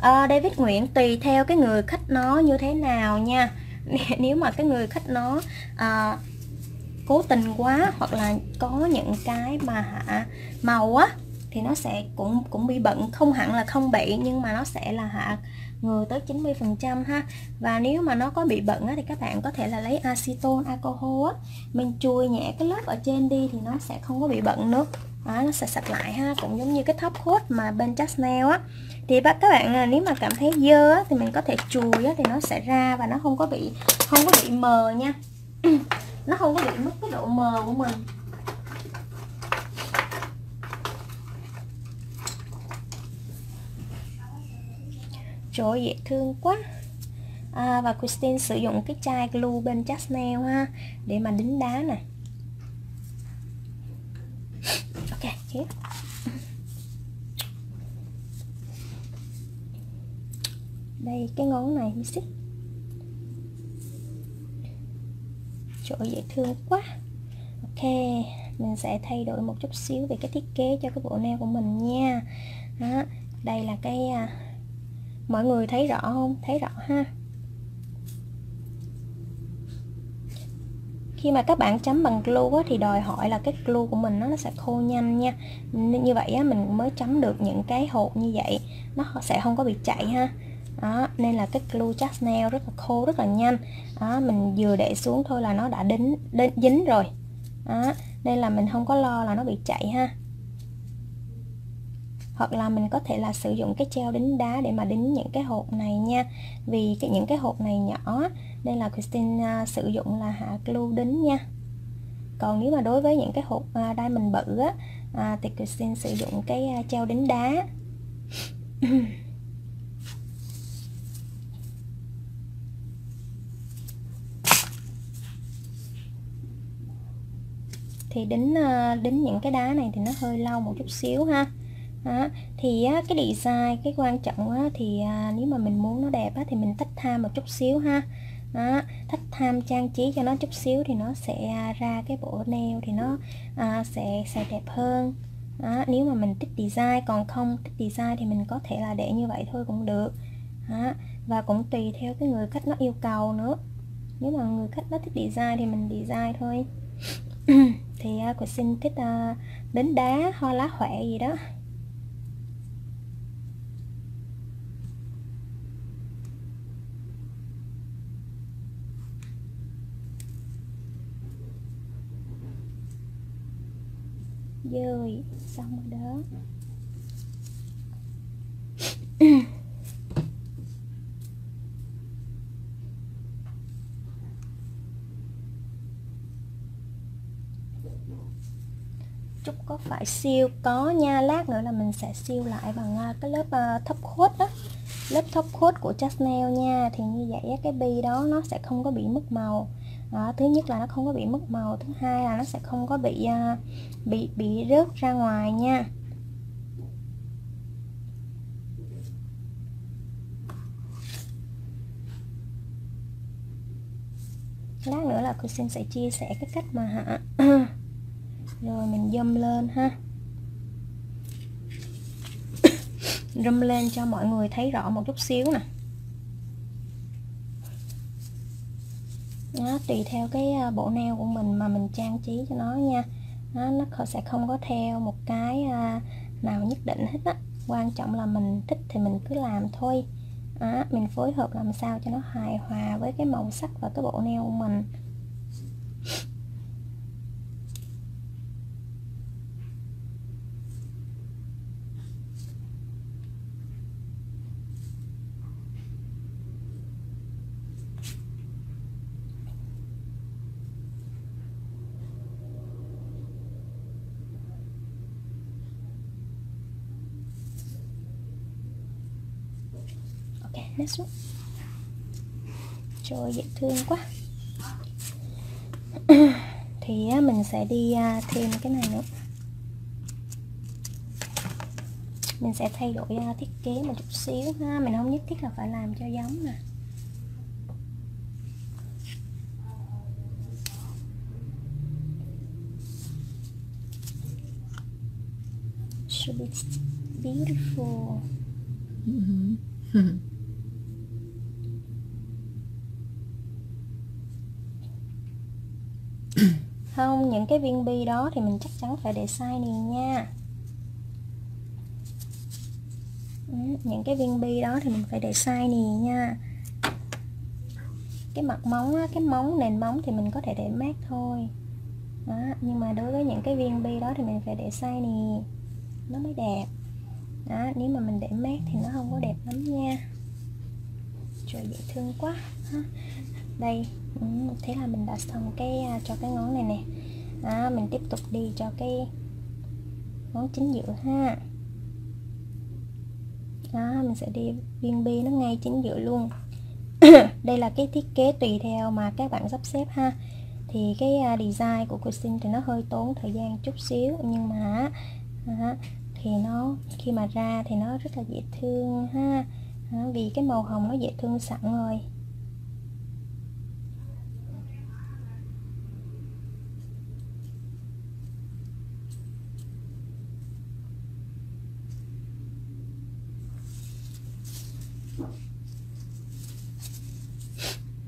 À, David Nguyễn tùy theo cái người khách nó như thế nào nha. Nếu mà cái người khách nó à, cố tình quá hoặc là có những cái mà hạ màu á thì nó sẽ cũng cũng bị bận. Không hẳn là không bị nhưng mà nó sẽ là hạ ngừa tới 90% ha. Và nếu mà nó có bị bẩn á, thì các bạn có thể là lấy acetone alcohol á mình chùi nhẹ cái lớp ở trên đi thì nó sẽ không có bị bẩn nữa. Đó, nó sẽ sạch lại ha cũng giống như cái top coat mà bên Chanel á. Thì các bạn à, nếu mà cảm thấy dơ á, thì mình có thể chùi á, thì nó sẽ ra và nó không có bị không có bị mờ nha. Nó không có bị mất cái độ mờ của mình. Trời dễ thương quá. À, và Christine sử dụng cái chai glue bên Chanel ha để mà đính đá nè. Ok here đây cái ngón này xích trời dễ thương quá. Ok mình sẽ thay đổi một chút xíu về cái thiết kế cho cái bộ nail của mình nha. Đó đây là cái à, mọi người thấy rõ không? Thấy rõ ha. Khi mà các bạn chấm bằng glue á, thì đòi hỏi là cái glue của mình nó sẽ khô nhanh nha. Nên như vậy á, mình mới chấm được những cái hột như vậy. Nó sẽ không có bị chạy ha. Đó nên là cái glue chắc nail rất là khô rất là nhanh. Đó mình vừa để xuống thôi là nó đã đính, đính dính rồi. Đó nên là mình không có lo là nó bị chạy ha hoặc là mình có thể là sử dụng cái treo đính đá để mà đính những cái hộp này nha. Vì cái những cái hộp này nhỏ nên là Christine uh, sử dụng là hạ glue đính nha. Còn nếu mà đối với những cái hộp uh, diamond bự á à, thì Christine sử dụng cái uh, treo đính đá. Thì đính đính những cái đá này thì nó hơi lâu một chút xíu ha đó. thì á, cái design cái quan trọng á, thì à, nếu mà mình muốn nó đẹp á, thì mình tách tham một chút xíu ha. Đó, thách tham trang trí cho nó chút xíu thì nó sẽ à, ra cái bộ nail thì nó à, sẽ sẽ đẹp hơn. Đó, nếu mà mình thích design còn không thích design thì mình có thể là để như vậy thôi cũng được. Đó, và cũng tùy theo cái người khách nó yêu cầu nữa. Nếu mà người khách nó thích design thì mình design thôi. Thì à, uh, của xin thích à, uh, đến đá hoa lá khỏe gì đó. Dơi. Xong rồi đó. Chút có phải siêu có nha. Lát nữa là mình sẽ siêu lại bằng à, cái lớp uh, top đó lớp thấp coat của Chanel nha. Thì như vậy cái bi đó nó sẽ không có bị mất màu đó, thứ nhất là nó không có bị mất màu thứ hai là nó sẽ không có bị uh, bị bị rớt ra ngoài nha. Lát nữa là cô xin sẽ chia sẻ cái cách mà hạ. Rồi mình dâm lên ha. Râm lên cho mọi người thấy rõ một chút xíu nè. Đó, tùy theo cái à, bộ nail của mình mà mình trang trí cho nó nha. Đó, nó sẽ không có theo một cái à, nào nhất định hết á. Quan trọng là mình thích thì mình cứ làm thôi. Đó, mình phối hợp làm sao cho nó hài hòa với cái màu sắc và cái bộ nail của mình. Nó xuống. Trời dễ thương quá. Thì mình sẽ đi à, thêm cái này nữa. Mình sẽ thay đổi à, thiết kế một chút xíu ha. Mình không nhất thiết là phải làm cho giống nè. Should be beautiful. Mm -hmm. không những cái viên bi đó thì mình chắc chắn phải để sai này nha ừ, những cái viên bi đó thì mình phải để sai nì nha. Cái mặt móng á, cái móng nền móng thì mình có thể để mát thôi. Đó, nhưng mà đối với những cái viên bi đó thì mình phải để sai nì nó mới đẹp. Đó, nếu mà mình để mát thì nó không có đẹp lắm nha. Trời dễ thương quá. Đây ừ, thế là mình đã xong cái à, cho cái ngón này nè. À, mình tiếp tục đi cho cái ngón chính giữa ha. Đó mình sẽ đi viên bi nó ngay chính giữa luôn. Đây là cái thiết kế tùy theo mà các bạn sắp xếp ha. Thì cái à, design của Christine thì nó hơi tốn thời gian chút xíu nhưng mà à, thì nó khi mà ra thì nó rất là dễ thương ha. À, vì cái màu hồng nó dễ thương sẵn rồi.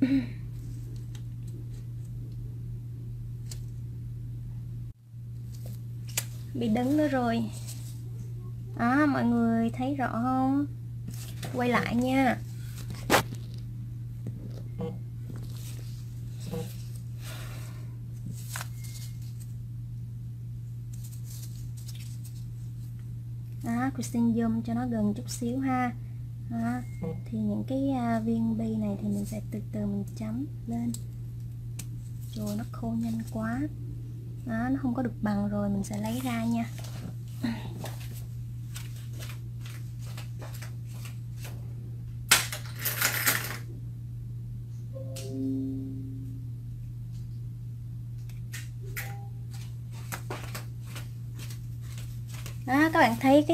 bị đứng nữa rồi. Đó mọi người thấy rõ không? Quay lại nha. Đó Christine zoom cho nó gần chút xíu ha đó. thì những cái uh, viên bi này thì mình sẽ từ từ mình chấm lên. Rồi nó khô nhanh quá. Đó, nó không có được bằng rồi mình sẽ lấy ra nha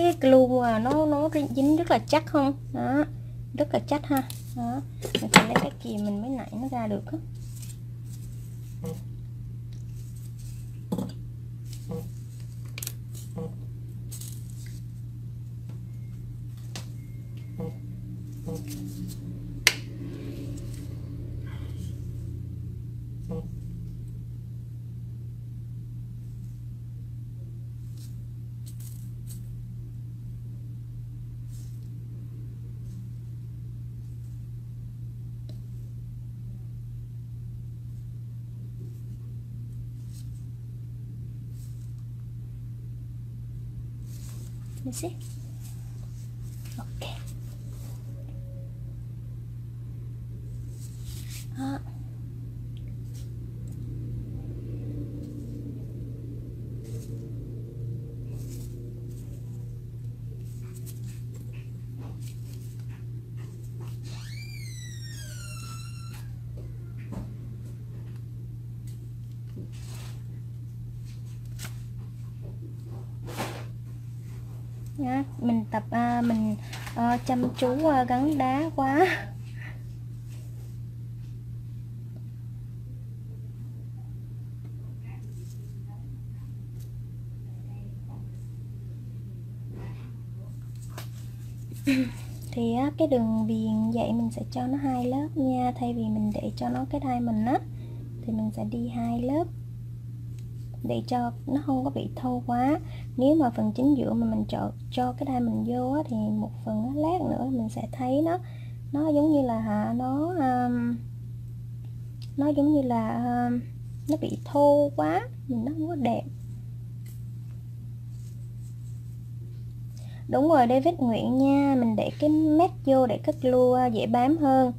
cái glue mà nó nó dính rất là chắc không đó, rất là chắc ha đó, mình phải lấy cái kìm mình mới nảy nó ra được đó. See. Ok. Đó. Nhá mình tập à, mình à, chăm chú à, gắn đá quá. Thì á, cái đường viền vậy mình sẽ cho nó hai lớp nha. Thay vì mình để cho nó cái đai mình á thì mình sẽ đi hai lớp để cho nó không có bị thô quá. Nếu mà phần chính giữa mà mình cho cho cái đai mình vô á, thì một phần nó lát nữa mình sẽ thấy nó nó giống như là hả nó um, nó giống như là um, nó bị thô quá nhìn nó không có đẹp. Đúng rồi David Nguyễn nha mình để cái mét vô để cái glue dễ bám hơn.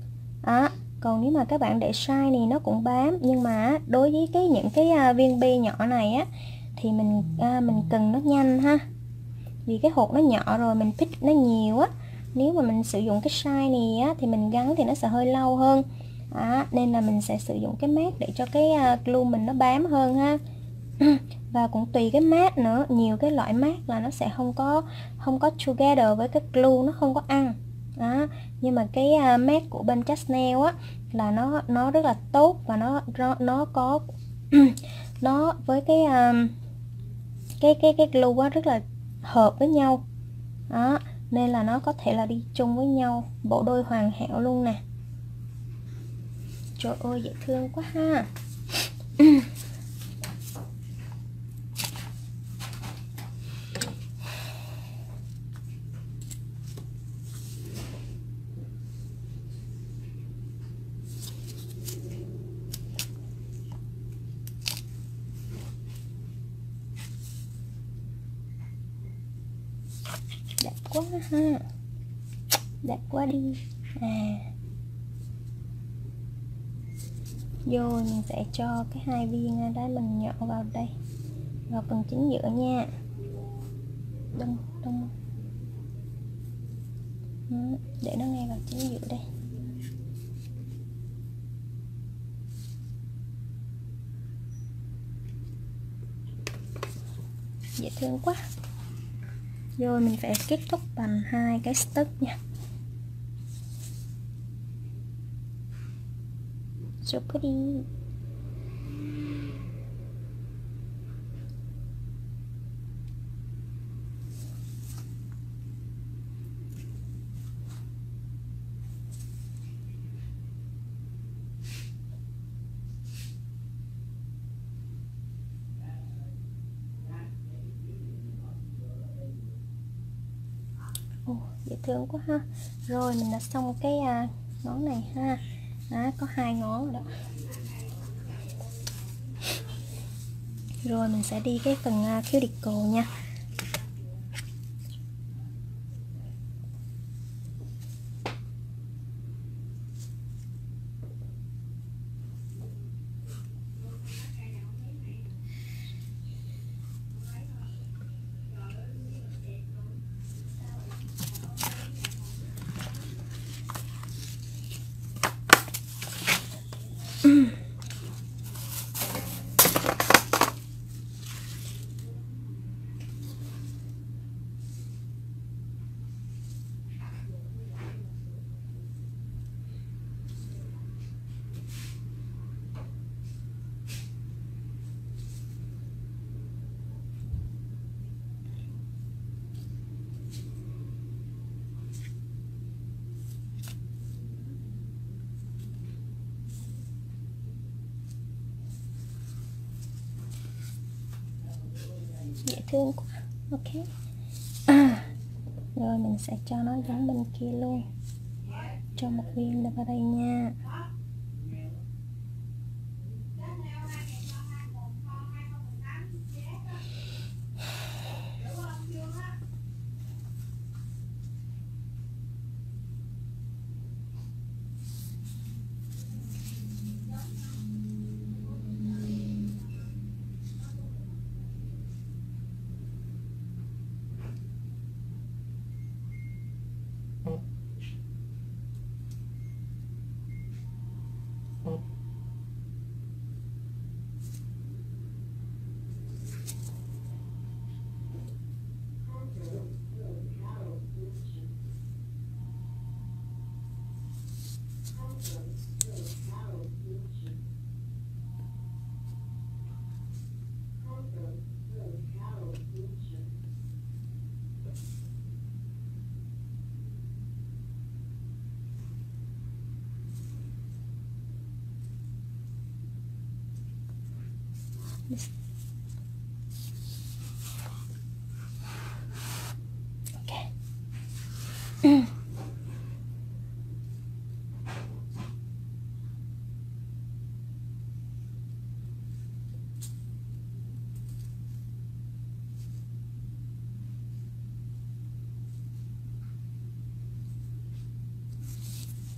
Đó còn nếu mà các bạn để sai thì nó cũng bám nhưng mà đối với cái những cái à, viên bi nhỏ này á thì mình à, mình cần nó nhanh ha. Vì cái hột nó nhỏ rồi mình pick nó nhiều á nếu mà mình sử dụng cái sai này á thì mình gắn thì nó sẽ hơi lâu hơn. À, nên là mình sẽ sử dụng cái mát để cho cái à, glue mình nó bám hơn ha. Và cũng tùy cái mát nữa nhiều cái loại mát là nó sẽ không có không có together với cái glue nó không có ăn đó nhưng mà cái uh, mát của bên Chasnel á là nó nó rất là tốt và nó nó, nó có nó với cái um, cái cái cái glue á rất là hợp với nhau. Đó nên là nó có thể là đi chung với nhau bộ đôi hoàn hảo luôn nè. Trời ơi dễ thương quá ha đẹp quá ha đẹp quá đi. À. Vô mình sẽ cho cái hai viên à, đá mình nhỏ vào đây. Vào phần chính giữa nha. Đông đông ừ, để nó ngay vào chính giữa đây. Dễ thương quá. Rồi mình phải kết thúc bằng hai cái stuck nha. So pretty Ồ, dễ thương quá ha. Rồi mình đã xong cái uh, món này ha đó có hai ngón đó. Rồi mình sẽ đi cái phần à, uh, cuticle nha. Sẽ cho nó giống bên kia luôn cho một viên vào đây nha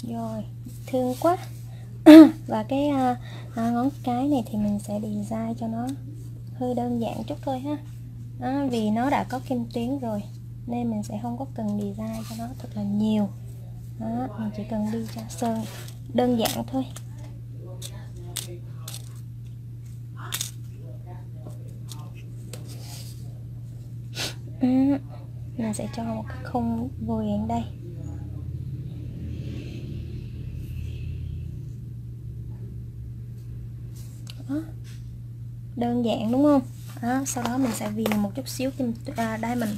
rồi thương quá. Và cái à, à, ngón cái này thì mình sẽ design cho nó hơi đơn giản chút thôi ha. À, vì nó đã có kim tuyến rồi nên mình sẽ không có cần design cho nó thật là nhiều. Đó, mình chỉ cần đi cho sơn đơn giản thôi. À, mình sẽ cho một cái khung vùi ở đây. Đơn giản đúng không? Đó, sau đó mình sẽ viền một chút xíu kim à, diamond.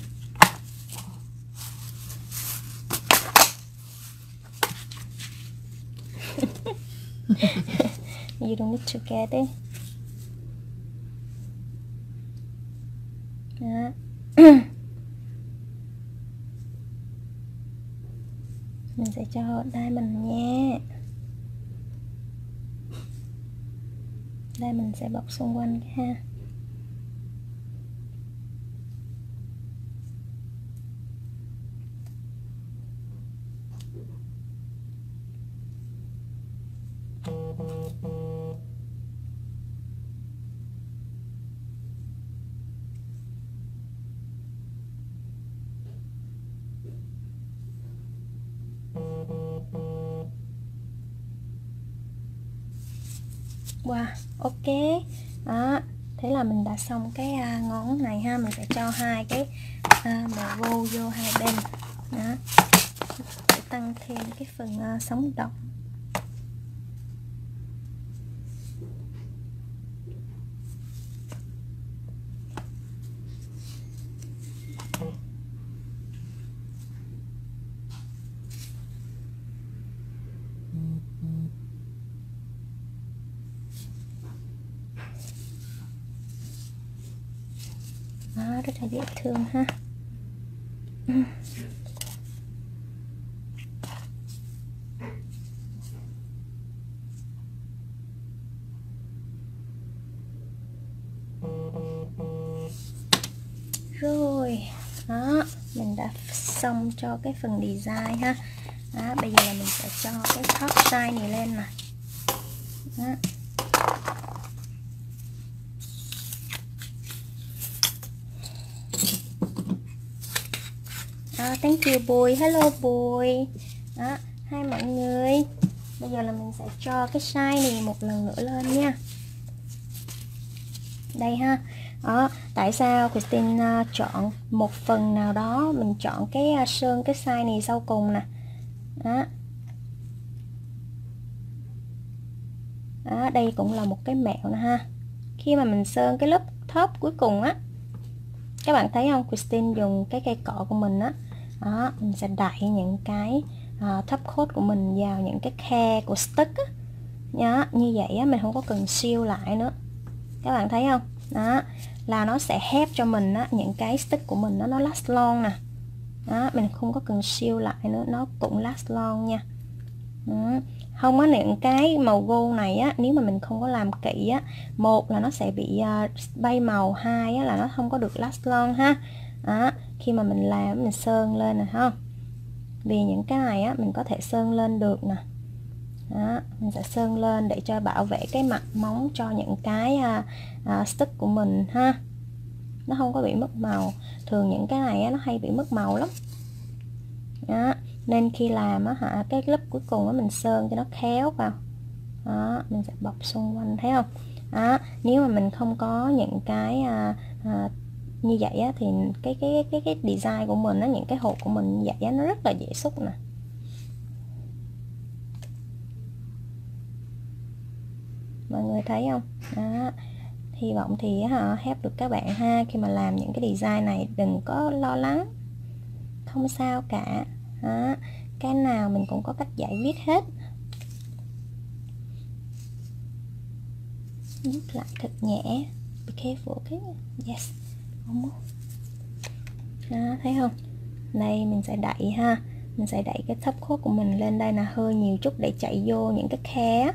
You don't need to get it. Đó. mình sẽ cho diamond nha đây mình sẽ bọc xung quanh ha. Xong cái à, ngón này ha mình sẽ cho hai cái à, màu vô vô hai bên. Đó. Để tăng thêm cái phần à, sống động đó rất là dễ thương ha rồi đó mình đã xong cho cái phần design ha. Đó, bây giờ là mình sẽ cho cái top size này lên mà. đó. đó, thank you Bùi. Hello Bùi. Đó, hai mọi người. Bây giờ là mình sẽ cho cái size này một lần nữa lên nha. Đây ha. Đó tại sao Christine à, chọn một phần nào đó? Mình chọn cái à, sơn cái size này sau cùng nè. Đó. đó đây cũng là một cái mẹo nè ha. Khi mà mình sơn cái lớp top cuối cùng á các bạn thấy không? Christine dùng cái cây cọ của mình á. Đó mình sẽ đẩy những cái uh, top coat của mình vào những cái khe của stick á. Nhá như vậy á mình không có cần siêu lại nữa. Các bạn thấy không? Đó là nó sẽ hép cho mình á những cái stick của mình đó, nó last long nè. Đó mình không có cần siêu lại nữa nó cũng last long nha. Đó. không có những cái màu gold này á nếu mà mình không có làm kỹ á một là nó sẽ bị uh, bay màu hai á là nó không có được last long ha. Đó khi mà mình làm mình sơn lên nè không vì những cái này á mình có thể sơn lên được nè. Đó, mình sẽ sơn lên để cho bảo vệ cái mặt móng cho những cái uh, uh, stick của mình ha. Nó không có bị mất màu. Thường những cái này á, nó hay bị mất màu lắm. Đó. nên khi làm á hả cái lớp cuối cùng á mình sơn cho nó khéo vào. Đó mình sẽ bọc xung quanh thấy không? Đó. Nếu mà mình không có những cái à, à, như vậy á, thì cái cái cái cái design của mình á những cái hộp của mình như vậy á, nó rất là dễ xúc nè. Mọi người thấy không? Đó hy vọng thì họ help được các bạn ha. Khi mà làm những cái design này đừng có lo lắng. Không sao cả. Đó. cái nào mình cũng có cách giải quyết hết. Nhấc lại thật nhẹ. Be careful okay yes. Almost. Đó, thấy không? Đây mình sẽ đẩy ha. Mình sẽ đẩy cái thấp khốt của mình lên đây là hơi nhiều chút để chạy vô những cái khe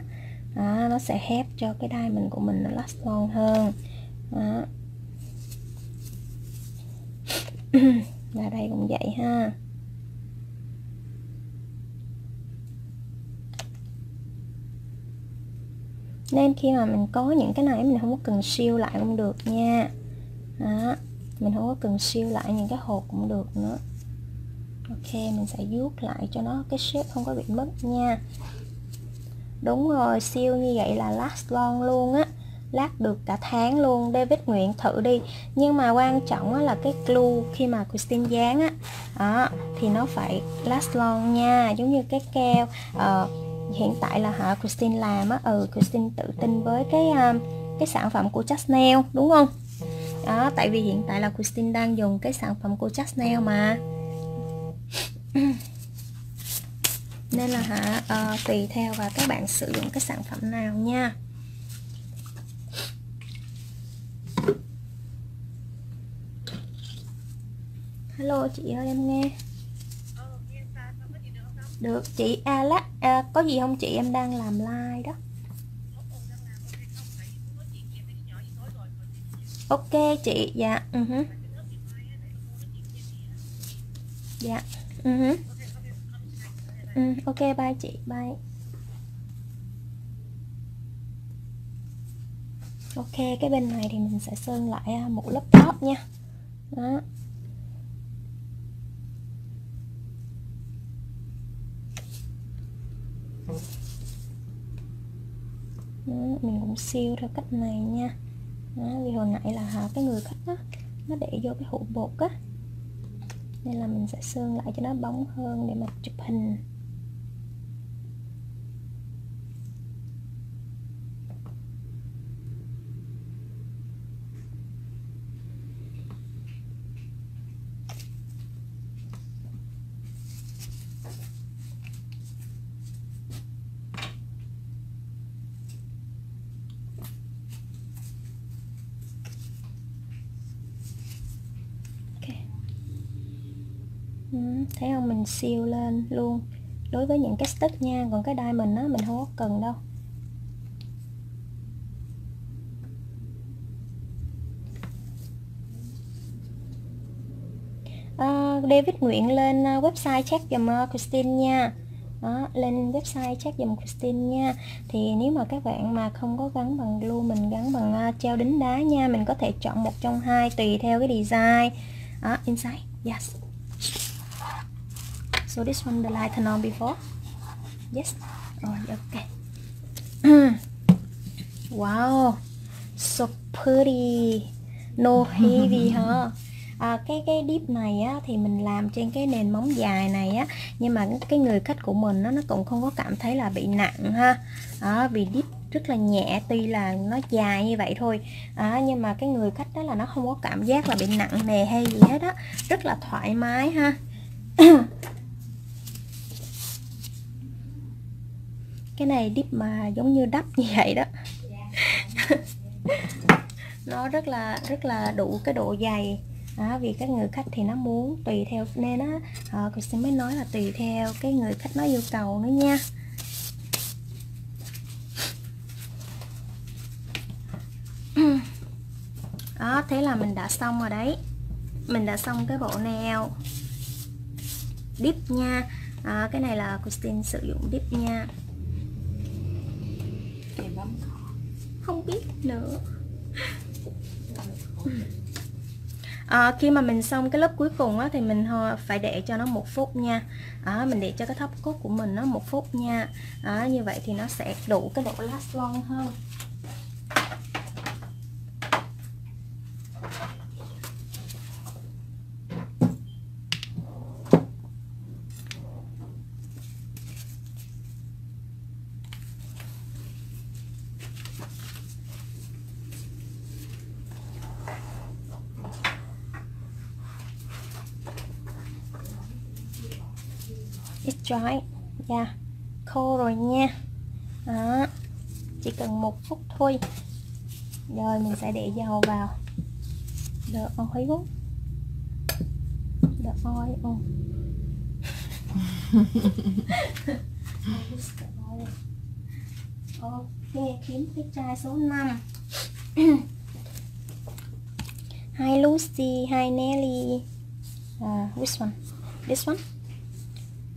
đó, nó sẽ hép cho cái đai mình của mình nó last long hơn. Đó. và đây cũng vậy ha. Nên khi mà mình có những cái này mình không có cần siêu lại cũng được nha. Đó mình không có cần siêu lại những cái hộp cũng được nữa. Ok mình sẽ vuốt lại cho nó cái shape không có bị mất nha đúng rồi siêu như vậy là last long luôn á. Lát được cả tháng luôn. David nguyện thử đi. Nhưng mà quan trọng là cái glue khi mà Christine dán á. Đó, thì nó phải last long nha. Giống như cái keo. Uh, hiện tại là hả Christine làm á. Ừ Christine tự tin với cái um, cái sản phẩm của Just Nail đúng không? Đó tại vì hiện tại là Christine đang dùng cái sản phẩm của Just Nail mà nên là hả? À, tùy theo và các bạn sử dụng cái sản phẩm nào nha. Hello chị ơi em nghe. Được chị à lát à, có gì không chị? Em đang làm like đó. Ok chị. Dạ ừ uh -huh. dạ ừ uh -huh ừ, ok bye chị bye. Ok cái bên này thì mình sẽ sơn lại à, một lớp top nha. Đó. Đó, mình cũng siêu theo cách này nha. Đó, vì hồi nãy là hả, cái người khách đó nó để vô cái hũ bột á. Nên là mình sẽ sơn lại cho nó bóng hơn để mà chụp hình Ừ, thấy không mình siêu lên luôn. Đối với những cái stick nha còn cái diamond á mình không có cần đâu. À, David Nguyện lên à, website check dùm à, Christine nha. Đó, lên website check dùm Christine nha. Thì nếu mà các bạn mà không có gắn bằng glue mình gắn bằng uh, treo đính đá nha mình có thể chọn một trong hai tùy theo cái design. Đó, inside yes so this one the light turn on before? Yes? Rồi ok wow. So pretty. No heavy ha à, cái cái dip này á thì mình làm trên cái nền móng dài này á nhưng mà cái người khách của mình nó nó cũng không có cảm thấy là bị nặng ha? À, vì dip rất là nhẹ tuy là nó dài như vậy thôi. À, nhưng mà cái người khách đó là nó không có cảm giác là bị nặng nề hay gì hết á. Rất là thoải mái ha cái này dip mà giống như đắp như vậy đó. Nó rất là rất là đủ cái độ dày. À, vì các người khách thì nó muốn tùy theo nên á à, cô sẽ mới nói là tùy theo cái người khách nó yêu cầu nữa nha. Đó thế là mình đã xong rồi đấy. Mình đã xong cái bộ nail dip nha. À, cái này là Christine sử dụng dip nha. Không biết nữa. À, khi mà mình xong cái lớp cuối cùng á, thì mình phải để cho nó một phút nha. À, mình để cho cái thấp cốt của mình nó một phút nha. À, như vậy thì nó sẽ đủ cái độ last long hơn it's da yeah. khô rồi nha đó chỉ cần một phút thôi rồi mình sẽ để dầu vào the đỡ oi ô. ok kiếm cái chai số 5 Hi Lucy, hi Nelly à, uh, Which one? This one?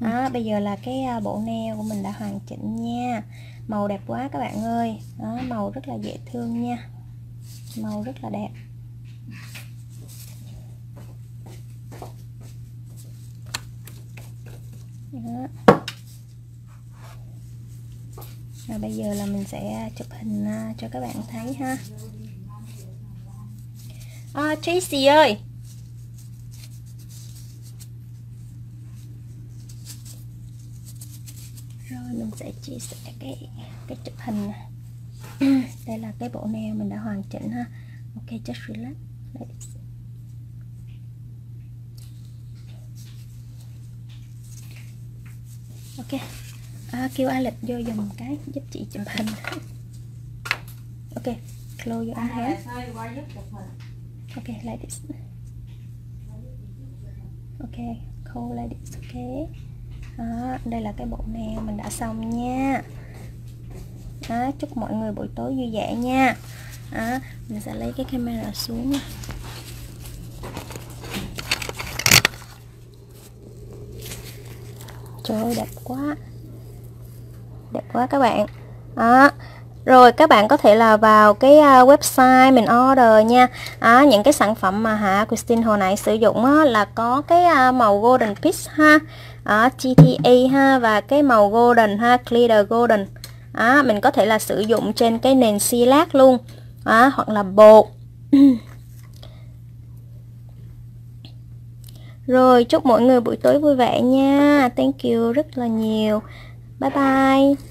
Ừ. đó bây giờ là cái à, bộ neo của mình đã hoàn chỉnh nha. Màu đẹp quá các bạn ơi. Đó, màu rất là dễ thương nha. Màu rất là đẹp. Đó. Rồi bây giờ là mình sẽ chụp hình à, cho các bạn thấy ha. À, Tracy ơi mình sẽ chia sẻ cái cái chụp hình đây là cái bộ nail mình đã hoàn chỉnh ha. Ok just relax. Ok. À, kêu Alex vô dùng cái giúp chị chụp hình. Ok close your hand ok like this ok hold like this ok đó, đây là cái bộ nail mình đã xong nha. Đó, chúc mọi người buổi tối vui vẻ nha. Đó, mình sẽ lấy cái camera xuống trời ơi đẹp quá. Đẹp quá các bạn. Đó rồi các bạn có thể là vào cái à, website mình order nha. À, những cái sản phẩm mà hả Christine hồi nãy sử dụng á, là có cái à, màu golden peach ha. À, GTA ha và cái màu golden ha clear golden. À, mình có thể là sử dụng trên cái nền xi lát luôn. À, hoặc là bột. Rồi chúc mọi người buổi tối vui vẻ nha. Thank you rất là nhiều. Bye bye.